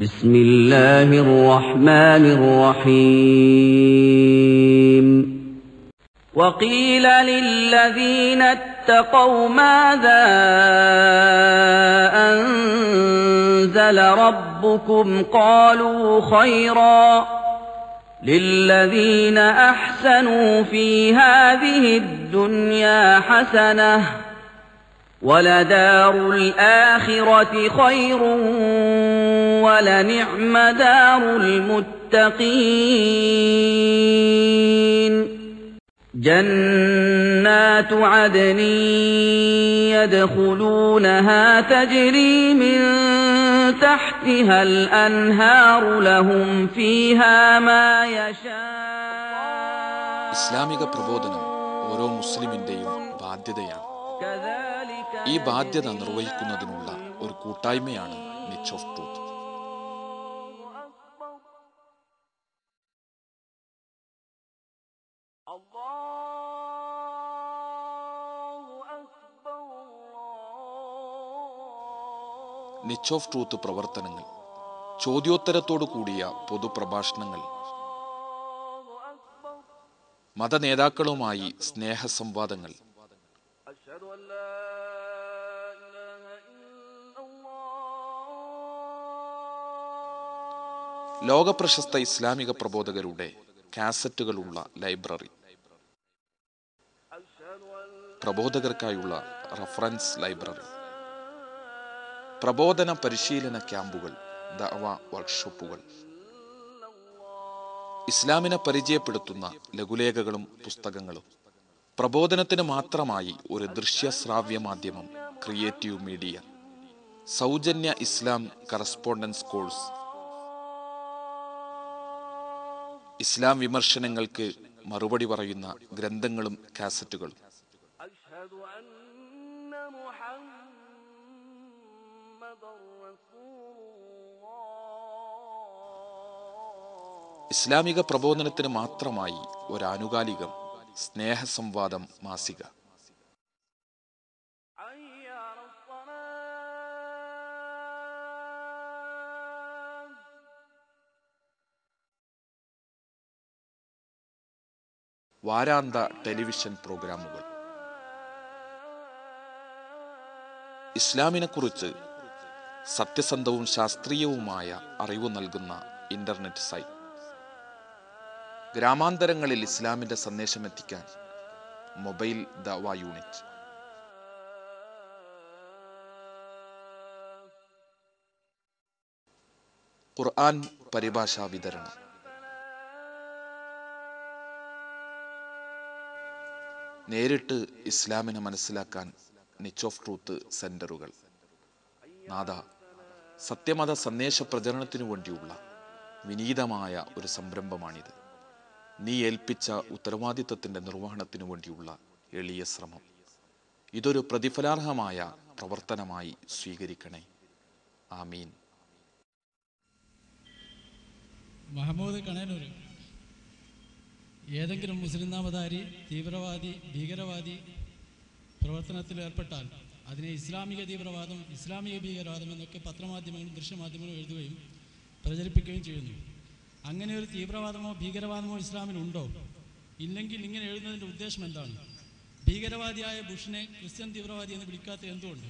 بسم الله الرحمن الرحيم. وقيل للذين اتقوا ماذا أنزل ربكم؟ قالوا خيرا. للذين أحسنوا في هذه الدنيا حسنة. ولدار الآخرة خير ولنعم دار المتقين جنات عدن يدخلونها تجري من تحتها الأنهار لهم فيها ما يشاء ഇസ്ലാമിക പ്രബോധനം ഓരോ മുസ്ലിമിന്റെയും ബാധ്യതയാണ് كذلك ഈ ബാധ്യത നിർവഹിക്കുന്നതിനുള്ള ഒരു കൂട്ടായ്മയാണ് niche of truth niche of truth പ്രവർത്തനങ്ങൾ ചോദ്യോത്തരത്തോടു കൂടിയ പൊതുപ്രഭാഷണങ്ങൾ മതനേതാക്കളുമായി സ്നേഹസംവാദങ്ങൾ. ലോകപ്രശസ്ത ഇസ്ലാമിക പ്രബോധകരുടെ കാസറ്റുകളുള്ള ലൈബ്രറി. പ്രബോധകർക്കായുള്ള റഫറൻസ് ലൈബ്രറി. പ്രബോധന പരിശീലന ക്യാമ്പുകൾ ദഅവ വർക്ക്ഷോപ്പുകൾ. ഇസ്ലാമിനെ പരിചയപ്പെടുത്തുന്ന ലഘുലേഖകളും പുസ്തകങ്ങളും പ്രബോധനത്തിന് മാത്രമായി ഒരു ദൃശ്യശ്രാവ്യ മാധ്യമം ക്രിയേറ്റീവ് മീഡിയ സൗജന്യ ഇസ്ലാം കറസ്പോണ്ടൻസ് കോഴ്സ് ഇസ്ലാം വിമർശനങ്ങൾക്ക് മറുപടി പറയുന്ന ഗ്രന്ഥങ്ങളും കാസറ്റുകളും. ഇസ്ലാമിക പ്രബോധനത്തിന് മാത്രമായി ഒരാനുകാലികം സ്നേഹസംവാദം മാസിക. വാരാന്ത ടെലിവിഷൻ പ്രോഗ്രാമുകൾ. ഇസ്ലാമിനെക്കുറിച്ച് സത്യസന്ധവും ശാസ്ത്രീയവുമായ അറിവ് നൽകുന്ന ഇന്റർനെറ്റ് സൈറ്റ്. ഗ്രാമാന്തരങ്ങളിൽ ഇസ്ലാമിന്റെ സന്ദേശം എത്തിക്കാൻ മൊബൈൽ ദവ യൂണിറ്റ്. ഖുർആൻ പരിഭാഷാ വിതരണം. നേരിട്ട് ഇസ്ലാമിനെ മനസ്സിലാക്കാൻ നിച്ച് ഓഫ് ട്രൂത്ത് സെന്ററുകൾ. നാദ സത്യമത സന്ദേശ പ്രചരണത്തിനു വേണ്ടിയുള്ള വിനീതമായ ഒരു സംരംഭമാണിത്. നീ ഏൽപ്പിച്ച ഉത്തരവാദിത്വത്തിന്റെ നിർവഹണത്തിനു വേണ്ടിയുള്ള എളിയ ശ്രമം. ഇതൊരു പ്രതിഫലാർഹമായ പ്രവർത്തനമായി സ്വീകരിക്കണേ. ആമീൻ. മഹമ്മൂദ് കണേനൂർ ഏതെങ്കിലും മുസ്ലിം നാമധാരി തീവ്രവാദി ഭീകരവാദി പ്രവർത്തനത്തിൽ ഏർപ്പെട്ടാൽ അതിനെ ഇസ്ലാമിക തീവ്രവാദം ഇസ്ലാമിക ഭീകരവാദം എന്നൊക്കെ പത്രമാധ്യമങ്ങളും ദൃശ്യമാധ്യമങ്ങളും എഴുതുകയും പ്രചരിപ്പിക്കുകയും ചെയ്യുന്നു. അങ്ങനെ ഒരു തീവ്രവാദമോ ഭീകരവാദമോ ഇസ്ലാമിനുണ്ടോ ഇല്ലെങ്കിൽ ഇങ്ങനെ എഴുതുന്നതിന്റെ ഉദ്ദേശം എന്താണ്? ഭീകരവാദിയായ ബുഷിനെ ക്രിസ്ത്യൻ തീവ്രവാദി എന്ന് വിളിക്കാത്ത എന്തുകൊണ്ട്?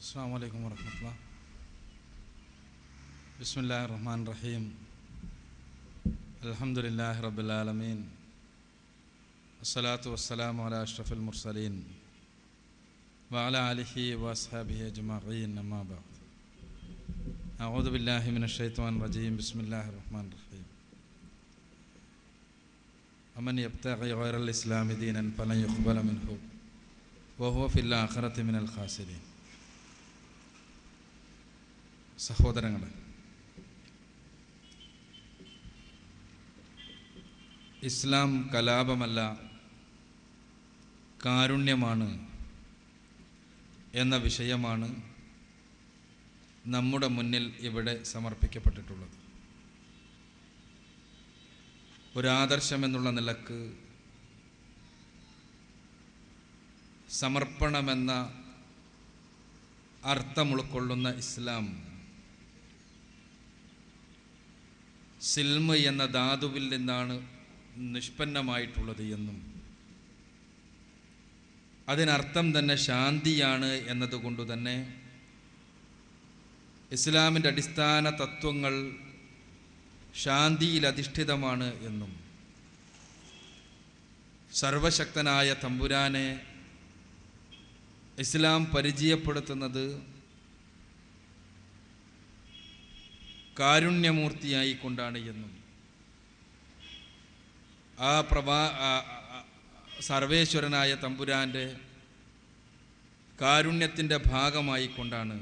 അസ്സാം വലൈക്കും വർഹമത്തുള്ള ബിസ്മില്ലാ റഹ്മാൻ റഹീം. അൽഹംദുലില്ലാഹി റബ്ബിൽ ആലമീൻ അസ്സലാത്തു വസ്സലാമു അലാ അഷ്റഫുൽ മുർസലീൻ വഅല ആലിഹി വഅസ്ഹാബിഹി അജ്മഈൻ അമ്മാ ബഅദ് أعوذ بالله من الشيطان الرجيم بسم الله الرحمن الرحيم ومن يبتغي غير الإسلام دينا فلن يقبل منه وهو في الآخرة من الخاسرين സഹോദരങ്ങളെ ഇസ്ലാം കലാപമല്ല കാരുണ്യമാണ് എന്ന വിഷയമാണ് നമ്മുടെ മുന്നിൽ ഇവിടെ സമർപ്പിക്കപ്പെട്ടിട്ടുള്ളത്. ഒരാദർശം എന്നുള്ള നിലയ്ക്ക് സമർപ്പണമെന്ന അർത്ഥം ഉൾക്കൊള്ളുന്ന ഇസ്ലാം സിൽമ എന്ന ധാതുവിൽ നിന്നാണ് നിഷ്പന്നമായിട്ടുള്ളത് എന്നും. അതിനർത്ഥം തന്നെ ശാന്തിയാണ് എന്നതുകൊണ്ട് തന്നെ ഇസ്ലാമിന്റെ അടിസ്ഥാന തത്വങ്ങൾ ശാന്തിയിൽ അധിഷ്ഠിതമാണ് എന്നും. സർവശക്തനായ തമ്പുരാനെ ഇസ്ലാം പരിചയപ്പെടുത്തുന്നത് കാരുണ്യമൂർത്തിയായിക്കൊണ്ടാണ് എന്നും. ആ പ്രഭാ സർവേശ്വരനായ തമ്പുരാന്റെ കാരുണ്യത്തിന്റെ ഭാഗമായി കൊണ്ടാണ്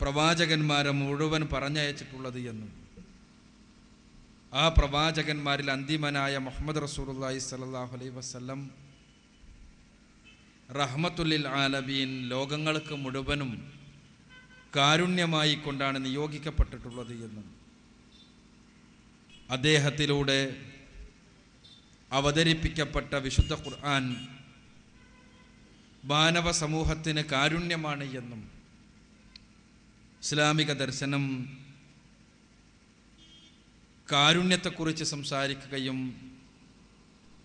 പ്രവാചകന്മാരെ മുഴുവൻ പറഞ്ഞയച്ചിട്ടുള്ളത് എന്നും ആ പ്രവാചകന്മാരിൽ അന്തിമനായ മുഹമ്മദ് റസൂലുള്ളാഹി സലാഹു അലൈഹി വസല്ലം റഹ്മത്തുല്ലിൽ ആലബീൻ ലോകങ്ങൾക്ക് മുഴുവനും കാരുണ്യമായി കൊണ്ടാണ് നിയോഗിക്കപ്പെട്ടിട്ടുള്ളത് എന്നും അദ്ദേഹത്തിലൂടെ അവതരിപ്പിക്കപ്പെട്ട വിശുദ്ധ ഖുർആൻ മാനവ സമൂഹത്തിന് കാരുണ്യമാണ് എന്നും ഇസ്ലാമിക ദർശനം കാരുണ്യത്തെക്കുറിച്ച് സംസാരിക്കുകയും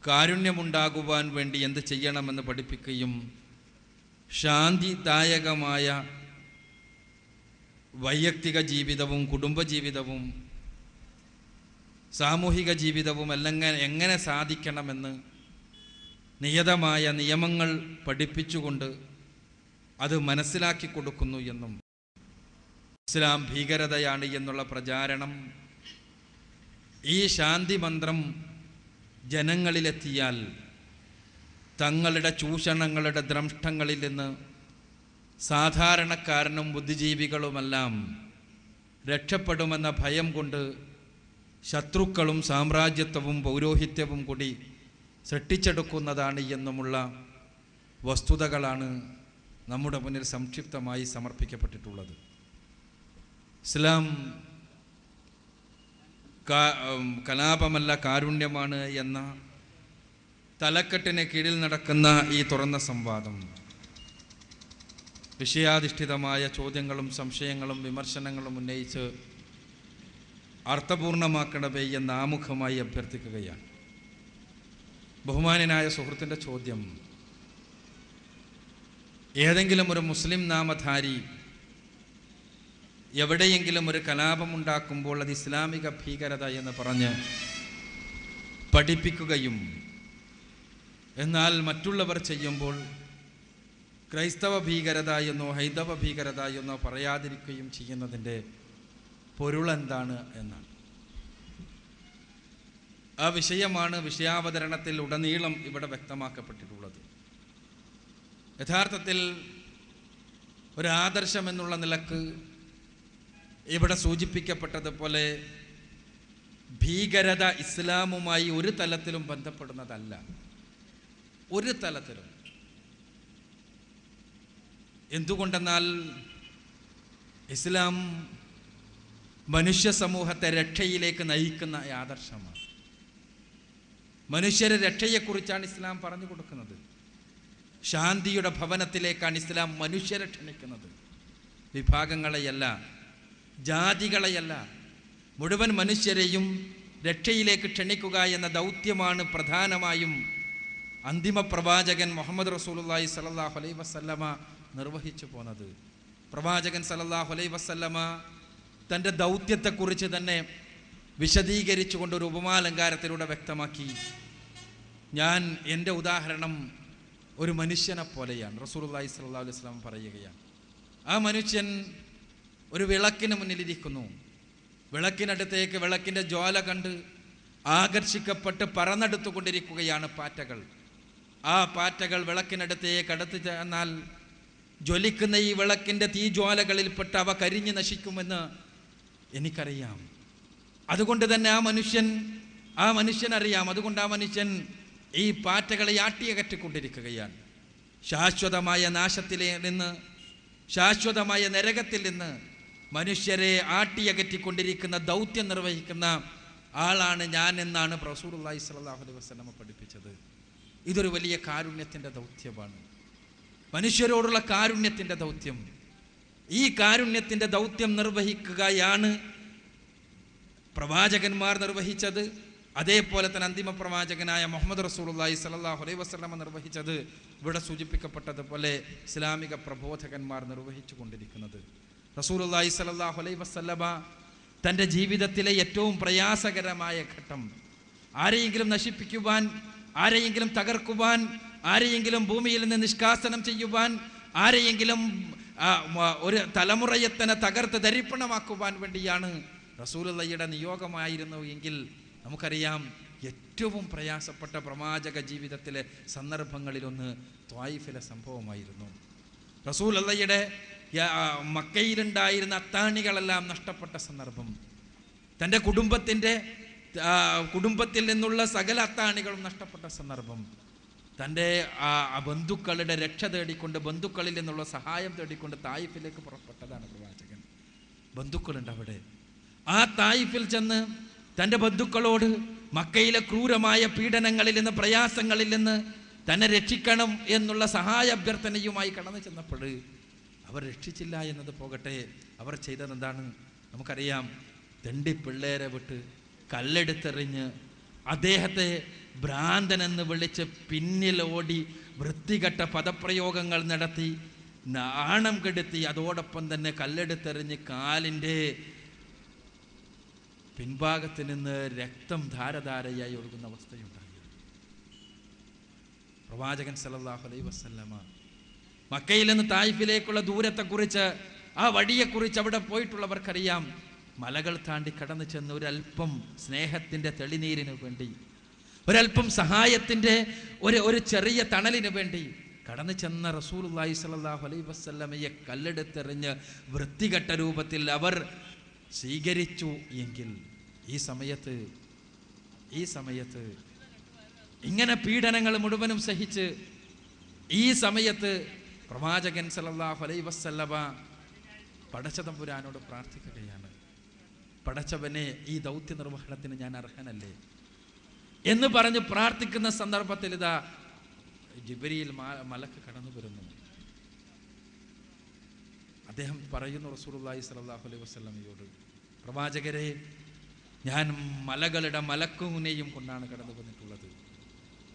കാരുണ്യമുണ്ടാകുവാൻ വേണ്ടി എന്ത് ചെയ്യണമെന്ന് പഠിപ്പിക്കുകയും ശാന്തിദായകമായ വൈയക്തിക ജീവിതവും കുടുംബജീവിതവും സാമൂഹിക ജീവിതവും അല്ലെങ്കിൽ എങ്ങനെ സാധിക്കണമെന്ന് നിയതമായ നിയമങ്ങൾ പഠിപ്പിച്ചുകൊണ്ട് അത് മനസ്സിലാക്കി കൊടുക്കുന്നു എന്നും. ഇസ്ലാം ഭീകരതയാണ് എന്നുള്ള പ്രചാരണം. ഈ ശാന്തി മന്ത്രം ജനങ്ങളിലെത്തിയാൽ തങ്ങളുടെ ചൂഷണങ്ങളുടെ ദ്രംഷ്ടങ്ങളിൽ നിന്ന് സാധാരണക്കാരനും ബുദ്ധിജീവികളുമെല്ലാം രക്ഷപ്പെടുമെന്ന ഭയം കൊണ്ട് ശത്രുക്കളും സാമ്രാജ്യത്വവും പൗരോഹിത്യവും കൂടി സൃഷ്ടിച്ചെടുക്കുന്നതാണ് എന്നുമുള്ള വസ്തുതകളാണ് നമ്മുടെ മുന്നിൽ സംക്ഷിപ്തമായി സമർപ്പിക്കപ്പെട്ടിട്ടുള്ളത്. ഇസ്ലാം കലാപമല്ല കാരുണ്യമാണ് എന്ന തലക്കെട്ടിന് കീഴിൽ നടക്കുന്ന ഈ തുറന്ന സംവാദം. വിഷയാധിഷ്ഠിതമായ ചോദ്യങ്ങളും സംശയങ്ങളും വിമർശനങ്ങളും ഉന്നയിച്ച് അർത്ഥപൂർണമാക്കണമേ എന്ന് ആമുഖമായി അഭ്യർത്ഥിക്കുകയാണ്. ബഹുമാനനായ സുഹൃത്തിന്റെ ചോദ്യം. ഏതെങ്കിലും ഒരു മുസ്ലിം നാമധാരി എവിടെയെങ്കിലും ഒരു കലാപമുണ്ടാക്കുമ്പോൾ അത് ഇസ്ലാമിക ഭീകരത എന്ന് പറഞ്ഞ് പഠിപ്പിക്കുകയും എന്നാൽ മറ്റുള്ളവർ ചെയ്യുമ്പോൾ ക്രൈസ്തവ ഭീകരത എന്നോ ഹൈന്ദവ ഭീകരത എന്നോ പറയാതിരിക്കുകയും ചെയ്യുന്നതിന്റെ പൊരുളെന്താണ് എന്നാണ്. ആ വിഷയമാണ് വിഷയാവതരണത്തിൽ ഉടനീളം ഇവിടെ വ്യക്തമാക്കപ്പെട്ടിട്ടുള്ളത്. യഥാർത്ഥത്തിൽ ഒരാദർശം എന്നുള്ള നിലയ്ക്ക് ഇവിടെ സൂചിപ്പിക്കപ്പെട്ടതുപോലെ ഭീകരത ഇസ്ലാമുമായി ഒരു തലത്തിലും ബന്ധപ്പെടുന്നതല്ല. ഒരു തലത്തിലും. എന്തുകൊണ്ടെന്നാൽ ഇസ്ലാം മനുഷ്യ സമൂഹത്തെ രക്ഷയിലേക്ക് നയിക്കുന്ന ആദർശമാണ് മനുഷ്യരെ രക്ഷയെക്കുറിച്ചാണ് ഇസ്ലാം പറഞ്ഞു കൊടുക്കുന്നത്. ശാന്തിയുടെ ഭവനത്തിലേക്കാണ് ഇസ്ലാം മനുഷ്യരെ ക്ഷണിക്കുന്നത്. വിഭാഗങ്ങളെയല്ല ജാതികളെയല്ല മുഴുവൻ മനുഷ്യരെയും രക്ഷയിലേക്ക് ക്ഷണിക്കുക എന്ന ദൗത്യമാണ് പ്രധാനമായും അന്തിമ പ്രവാചകൻ മുഹമ്മദ് റസൂലുള്ളാഹി സലല്ലാഹു അലൈഹി വസല്ലമ നിർവഹിച്ചു പോന്നത്. പ്രവാചകൻ സലല്ലാഹു അലൈഹി വസല്ലമ തന്റെ ദൗത്യത്തെക്കുറിച്ച് തന്നെ വിശദീകരിച്ചുകൊണ്ട് ഒരു ഉപമാലങ്കാരത്തിലൂടെ വ്യക്തമാക്കി. ഞാൻ എന്റെ ഉദാഹരണം ഒരു മനുഷ്യനെ പോലെയാണ്. റസൂലുള്ളാഹി സ്വല്ലല്ലാഹു അലൈഹി വസല്ലം പറയുകയാണ്. ആ മനുഷ്യൻ ഒരു വിളക്കിന് മുന്നിലിരിക്കുന്നു. വിളക്കിനടുത്തേക്ക് വിളക്കിന്റെ ജ്വാല കണ്ട് ആകർഷിക്കപ്പെട്ട് പറന്നെടുത്തുകൊണ്ടിരിക്കുകയാണ് പാറ്റകൾ. ആ പാറ്റകൾ വിളക്കിനടുത്തേക്ക് അടുത്ത് ചെന്നാൽ ജ്വലിക്കുന്ന ഈ വിളക്കിന്റെ തീജ്വാലകളിൽപ്പെട്ട് അവ കരിഞ്ഞു നശിക്കുമെന്ന് എനിക്കറിയാം. അതുകൊണ്ട് തന്നെ ആ മനുഷ്യൻ ആ മനുഷ്യനറിയാം അതുകൊണ്ട് ആ മനുഷ്യൻ ഈ പാറ്റകളെ ആട്ടിയകറ്റിക്കൊണ്ടിരിക്കുകയാണ് ശാശ്വതമായ നാശത്തിൽ നിന്ന് ശാശ്വതമായ നരകത്തിൽ നിന്ന് മനുഷ്യരെ ആട്ടിയകറ്റിക്കൊണ്ടിരിക്കുന്ന ദൗത്യം നിർവഹിക്കുന്ന ആളാണ് ഞാൻ എന്നാണ് റസൂലുള്ളാഹി സ്വല്ലല്ലാഹു അലൈഹി വസല്ലമ പഠിപ്പിച്ചത്. ഇതൊരു വലിയ കാരുണ്യത്തിന്റെ ദൗത്യമാണ്. മനുഷ്യരോടുള്ള കാരുണ്യത്തിന്റെ ദൗത്യം. ഈ കാരുണ്യത്തിന്റെ ദൗത്യം നിർവഹിക്കുകയാണ് പ്രവാചകന്മാർ നിർവഹിച്ചത്. അതേപോലെ തന്നെ അന്തിമ പ്രവാചകനായ മുഹമ്മദ് റസൂലുള്ളാഹി സ്വല്ലല്ലാഹു അലൈഹി വസ്ലമ നിർവഹിച്ചത്. ഇവിടെ സൂചിപ്പിക്കപ്പെട്ടതുപോലെ ഇസ്ലാമിക പ്രബോധകന്മാർ നിർവഹിച്ചു കൊണ്ടിരിക്കുന്നത്. റസൂലുള്ളാഹി സ്വല്ലല്ലാഹു അലൈഹി വസ്ലമ തന്റെ ജീവിതത്തിലെ ഏറ്റവും പ്രയാസകരമായ ഘട്ടം. ആരെയെങ്കിലും നശിപ്പിക്കുവാൻ ആരെയെങ്കിലും തകർക്കുവാൻ ആരെയെങ്കിലും ഭൂമിയിൽ നിന്ന് നിഷ്കാസനം ചെയ്യുവാൻ ആരെയെങ്കിലും ഒരു തലമുറയെ തന്നെ തകർത്ത് ധരിപ്പണമാക്കുവാൻ വേണ്ടിയാണ് റസൂലയുടെ നിയോഗമായിരുന്നു എങ്കിൽ നമുക്കറിയാം ഏറ്റവും പ്രയാസപ്പെട്ട പ്രവാചക ജീവിതത്തിലെ സന്ദർഭങ്ങളിലൊന്ന് ത്വായിഫിലെ സംഭവമായിരുന്നു. റസൂൽ അള്ളയുടെ മക്കയിലുണ്ടായിരുന്ന അത്താണികളെല്ലാം നഷ്ടപ്പെട്ട സന്ദർഭം. തന്റെ കുടുംബത്തിന്റെ കുടുംബത്തിൽ നിന്നുള്ള സകല അത്താണികളും നഷ്ടപ്പെട്ട സന്ദർഭം. തന്റെ ബന്ധുക്കളുടെ രക്ഷ തേടിക്കൊണ്ട് ബന്ധുക്കളിൽ നിന്നുള്ള സഹായം തേടിക്കൊണ്ട് തായിഫിലേക്ക് പുറപ്പെട്ടതാണ് പ്രവാചകൻ ബന്ധുക്കളുണ്ട് അവിടെ. ആ തായിഫിൽ ചെന്ന് തന്റെ ബന്ധുക്കളോട് മക്കയിലെ ക്രൂരമായ പീഡനങ്ങളിൽ നിന്ന് പ്രയാസങ്ങളിൽ നിന്ന് തന്നെ രക്ഷിക്കണം എന്നുള്ള സഹായ അഭ്യർത്ഥനയുമായി കടന്നു ചെന്നപ്പോൾ അവർ രക്ഷിച്ചില്ല എന്നത് പോകട്ടെ. അവർ ചെയ്തത് എന്താണ്? നമുക്കറിയാം തെണ്ടി പിള്ളേരെ വിട്ട് കല്ലെടുത്തെറിഞ്ഞ് അദ്ദേഹത്തെ ഭ്രാന്തനെന്ന് വിളിച്ച് പിന്നിൽ ഓടി വൃത്തികെട്ട പദപ്രയോഗങ്ങൾ നടത്തി നാണം കെടുത്തി അതോടൊപ്പം തന്നെ കല്ലെടുത്തെറിഞ്ഞ് കാലിന്റെ പിൻഭാഗത്ത് നിന്ന് രക്തം ധാരധാരയായി ഒഴുകുന്ന അവസ്ഥയുണ്ടായി. പ്രവാചകൻ സല്ലല്ലാഹു അലൈ വസല്ലമ മക്കയിൽ നിന്ന് തായിഫിലേക്കുള്ള ദൂരത്തെക്കുറിച്ച് ആ വഴിയെക്കുറിച്ച് അവിടെ പോയിട്ടുള്ളവർക്കറിയാം. മലകൾ താണ്ടി കടന്നു ചെന്ന് ഒരല്പം സ്നേഹത്തിന്റെ തെളിനീരിന് വേണ്ടി ഒരല്പം സഹായത്തിന്റെ ഒരു ഒരു ചെറിയ തണലിന് വേണ്ടി കടന്നു ചെന്ന റസൂലുള്ളാഹി സ്വല്ലല്ലാഹു അലൈഹി വസല്ലമയെ കല്ലെടുത്തെറിഞ്ഞ് വൃത്തികെട്ട രൂപത്തിൽ അവർ സ്വീകരിച്ചു എങ്കിൽ ഈ സമയത്ത് ഈ സമയത്ത് ഇങ്ങനെ പീഡനങ്ങൾ മുഴുവനും സഹിച്ച് ഈ സമയത്ത് പ്രവാചകൻ സല്ലല്ലാഹു അലൈഹി വസല്ലമ പടച്ചതമ്പുരാനോട് പ്രാർത്ഥിക്കുകയാണ്. പടച്ചവനെ ഈ ദൗത്യ നിർവഹണത്തിന് ഞാൻ അർഹനല്ലേ? എന്ന് പറഞ്ഞ് പ്രാർത്ഥിക്കുന്ന സന്ദർഭത്തിൽ ഇതാ ജിബരിയിൽ മലക്ക് കടന്നു വരുന്നു. അദ്ദേഹം പറയുന്നു റസൂലുള്ളാഹി സ്വല്ലല്ലാഹു അലൈഹി വസല്ലമയോട് പ്രവാചകരെ ഞാൻ മലകളുടെ മലക്കൂനെയും കൊണ്ടാണ് കടന്നു വന്നിട്ടുള്ളത്.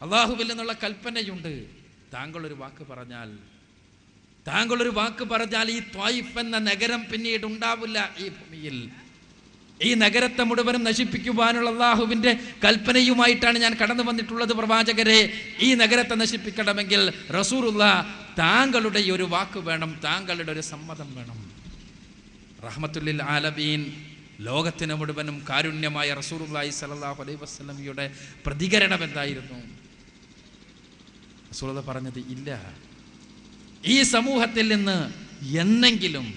അള്ളാഹുവിൽ നിന്നുള്ള കൽപ്പനയുണ്ട്. താങ്കളൊരു വാക്ക് പറഞ്ഞാൽ താങ്കളൊരു വാക്ക് പറഞ്ഞാൽ ഈ ത്വായിഫ് എന്ന നഗരം പിന്നീട് ഉണ്ടാവില്ല ഈ ഭൂമിയിൽ. ഈ നഗരത്തെ മുഴുവനും നശിപ്പിക്കുവാനുള്ള അള്ളാഹുവിന്റെ കൽപ്പനയുമായിട്ടാണ് ഞാൻ കടന്നു വന്നിട്ടുള്ളത് പ്രവാചകരെ. ഈ നഗരത്തെ നശിപ്പിക്കണമെങ്കിൽ റസൂറുള്ള താങ്കളുടെ ഒരു വാക്ക് വേണം താങ്കളുടെ ഒരു സമ്മതം വേണം. റഹ്മത്തുല്ലിൽ ആലബീൻ ലോകത്തിന് മുഴുവനും കാരുണ്യമായ റസൂറുല്ലായി സല്ലല്ലാഹു അലൈ വസ്ലമിയുടെ പ്രതികരണം എന്തായിരുന്നു? റസൂലുള്ള പറഞ്ഞത് ഇല്ല. ഈ സമൂഹത്തിൽ നിന്ന് എന്നെങ്കിലും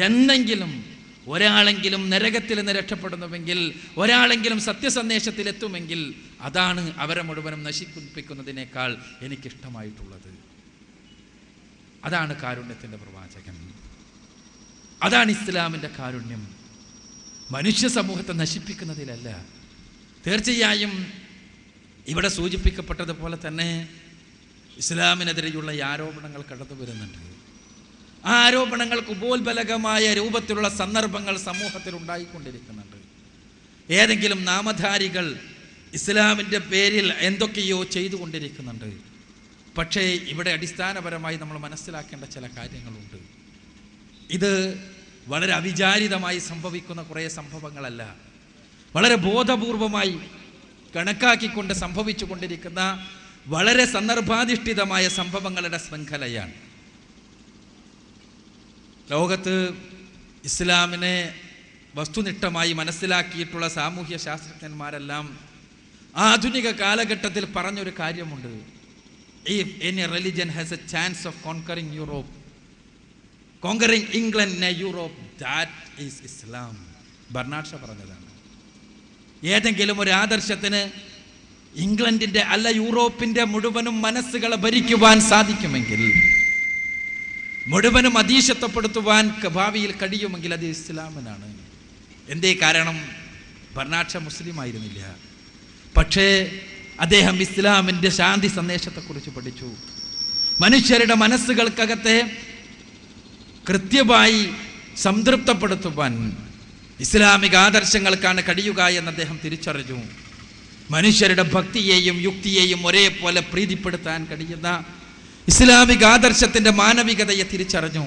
എന്നെങ്കിലും ഒരാളെങ്കിലും നരകത്തിൽ നിന്ന് രക്ഷപ്പെടുന്നുവെങ്കിൽ ഒരാളെങ്കിലും സത്യസന്ദേശത്തിൽ എത്തുമെങ്കിൽ അതാണ് അവരെ മുഴുവനും നശിപ്പിക്കുന്നതിനേക്കാൾ എനിക്കിഷ്ടമായിട്ടുള്ളത്. അതാണ് കാരുണ്യത്തിന്റെ പ്രവാചകൻ. അതാണ് ഇസ്ലാമിന്റെ കാരുണ്യം. മനുഷ്യ സമൂഹത്തെ നശിപ്പിക്കുന്നതിലല്ല. തീർച്ചയായും ഇവിടെ സൂചിപ്പിക്കപ്പെട്ടതുപോലെ തന്നെ ഇസ്ലാമിനെതിരെയുള്ള ഈ ആരോപണങ്ങൾ കടന്നു വരുന്നുണ്ട് ആരോപണങ്ങൾക്ക് ഉപോത്ബലകമായ രൂപത്തിലുള്ള സന്ദർഭങ്ങൾ സമൂഹത്തിൽ ഉണ്ടായിക്കൊണ്ടിരിക്കുന്നുണ്ട്. ഏതെങ്കിലും നാമധാരികൾ ഇസ്ലാമിന്റെ പേരിൽ എന്തൊക്കെയോ ചെയ്തുകൊണ്ടിരിക്കുന്നുണ്ട്. പക്ഷേ ഇവിടെ അടിസ്ഥാനപരമായി നമ്മൾ മനസ്സിലാക്കേണ്ട ചില കാര്യങ്ങളുണ്ട്. ഇത് വളരെ അവിചാരിതമായി സംഭവിക്കുന്ന കുറേ സംഭവങ്ങളല്ല. വളരെ ബോധപൂർവമായി കണക്കാക്കിക്കൊണ്ട് സംഭവിച്ചു കൊണ്ടിരിക്കുന്ന വളരെ സന്ദർഭാധിഷ്ഠിതമായ സംഭവങ്ങളുടെ ശൃംഖലയാണ്. ലോകത്ത് ഇസ്ലാമിനെ വസ്തുനിഷ്ഠമായി മനസ്സിലാക്കിയിട്ടുള്ള സാമൂഹ്യ ശാസ്ത്രജ്ഞന്മാരെല്ലാം ആധുനിക കാലഘട്ടത്തിൽ പറഞ്ഞൊരു കാര്യമുണ്ട്. If any religion has a chance of conquering Europe conquering England Europe that is Islam Bernard പറഞ്ഞതാണ്. ഏതെങ്കിലും ഒരു ആദർശത്തിന് ഇംഗ്ലണ്ടിന്റെ അല്ല യൂറോപ്പിന്റെ മുഴുവനും മനസ്സുകളെ ഭരിക്കുവാൻ സാധിക്കുമെങ്കിൽ മുഴുവനും അതീശത്വപ്പെടുത്തുവാൻ ക- ഭാവിയിൽ കഴിയുമെങ്കിൽ അത് ഇസ്ലാമിനാണ്. എന്തേ കാരണം? ഭരണാക്ഷ മുസ്ലിം ആയിരുന്നില്ല പക്ഷേ അദ്ദേഹം ഇസ്ലാമിന്റെ ശാന്തി സന്ദേശത്തെക്കുറിച്ച് പഠിച്ചു. മനുഷ്യരുടെ മനസ്സുകൾക്കകത്തെ കൃത്യമായി സംതൃപ്തപ്പെടുത്തുവാൻ ഇസ്ലാമിക ആദർശങ്ങൾക്കാണ് കഴിയുക എന്ന് അദ്ദേഹം തിരിച്ചറിഞ്ഞു. മനുഷ്യരുടെ ഭക്തിയെയും യുക്തിയെയും ഒരേപോലെ പ്രീതിപ്പെടുത്താൻ കഴിയുന്ന ഇസ്ലാമിക ആദർശത്തിന്റെ മാനവികതയെ തിരിച്ചറിഞ്ഞു.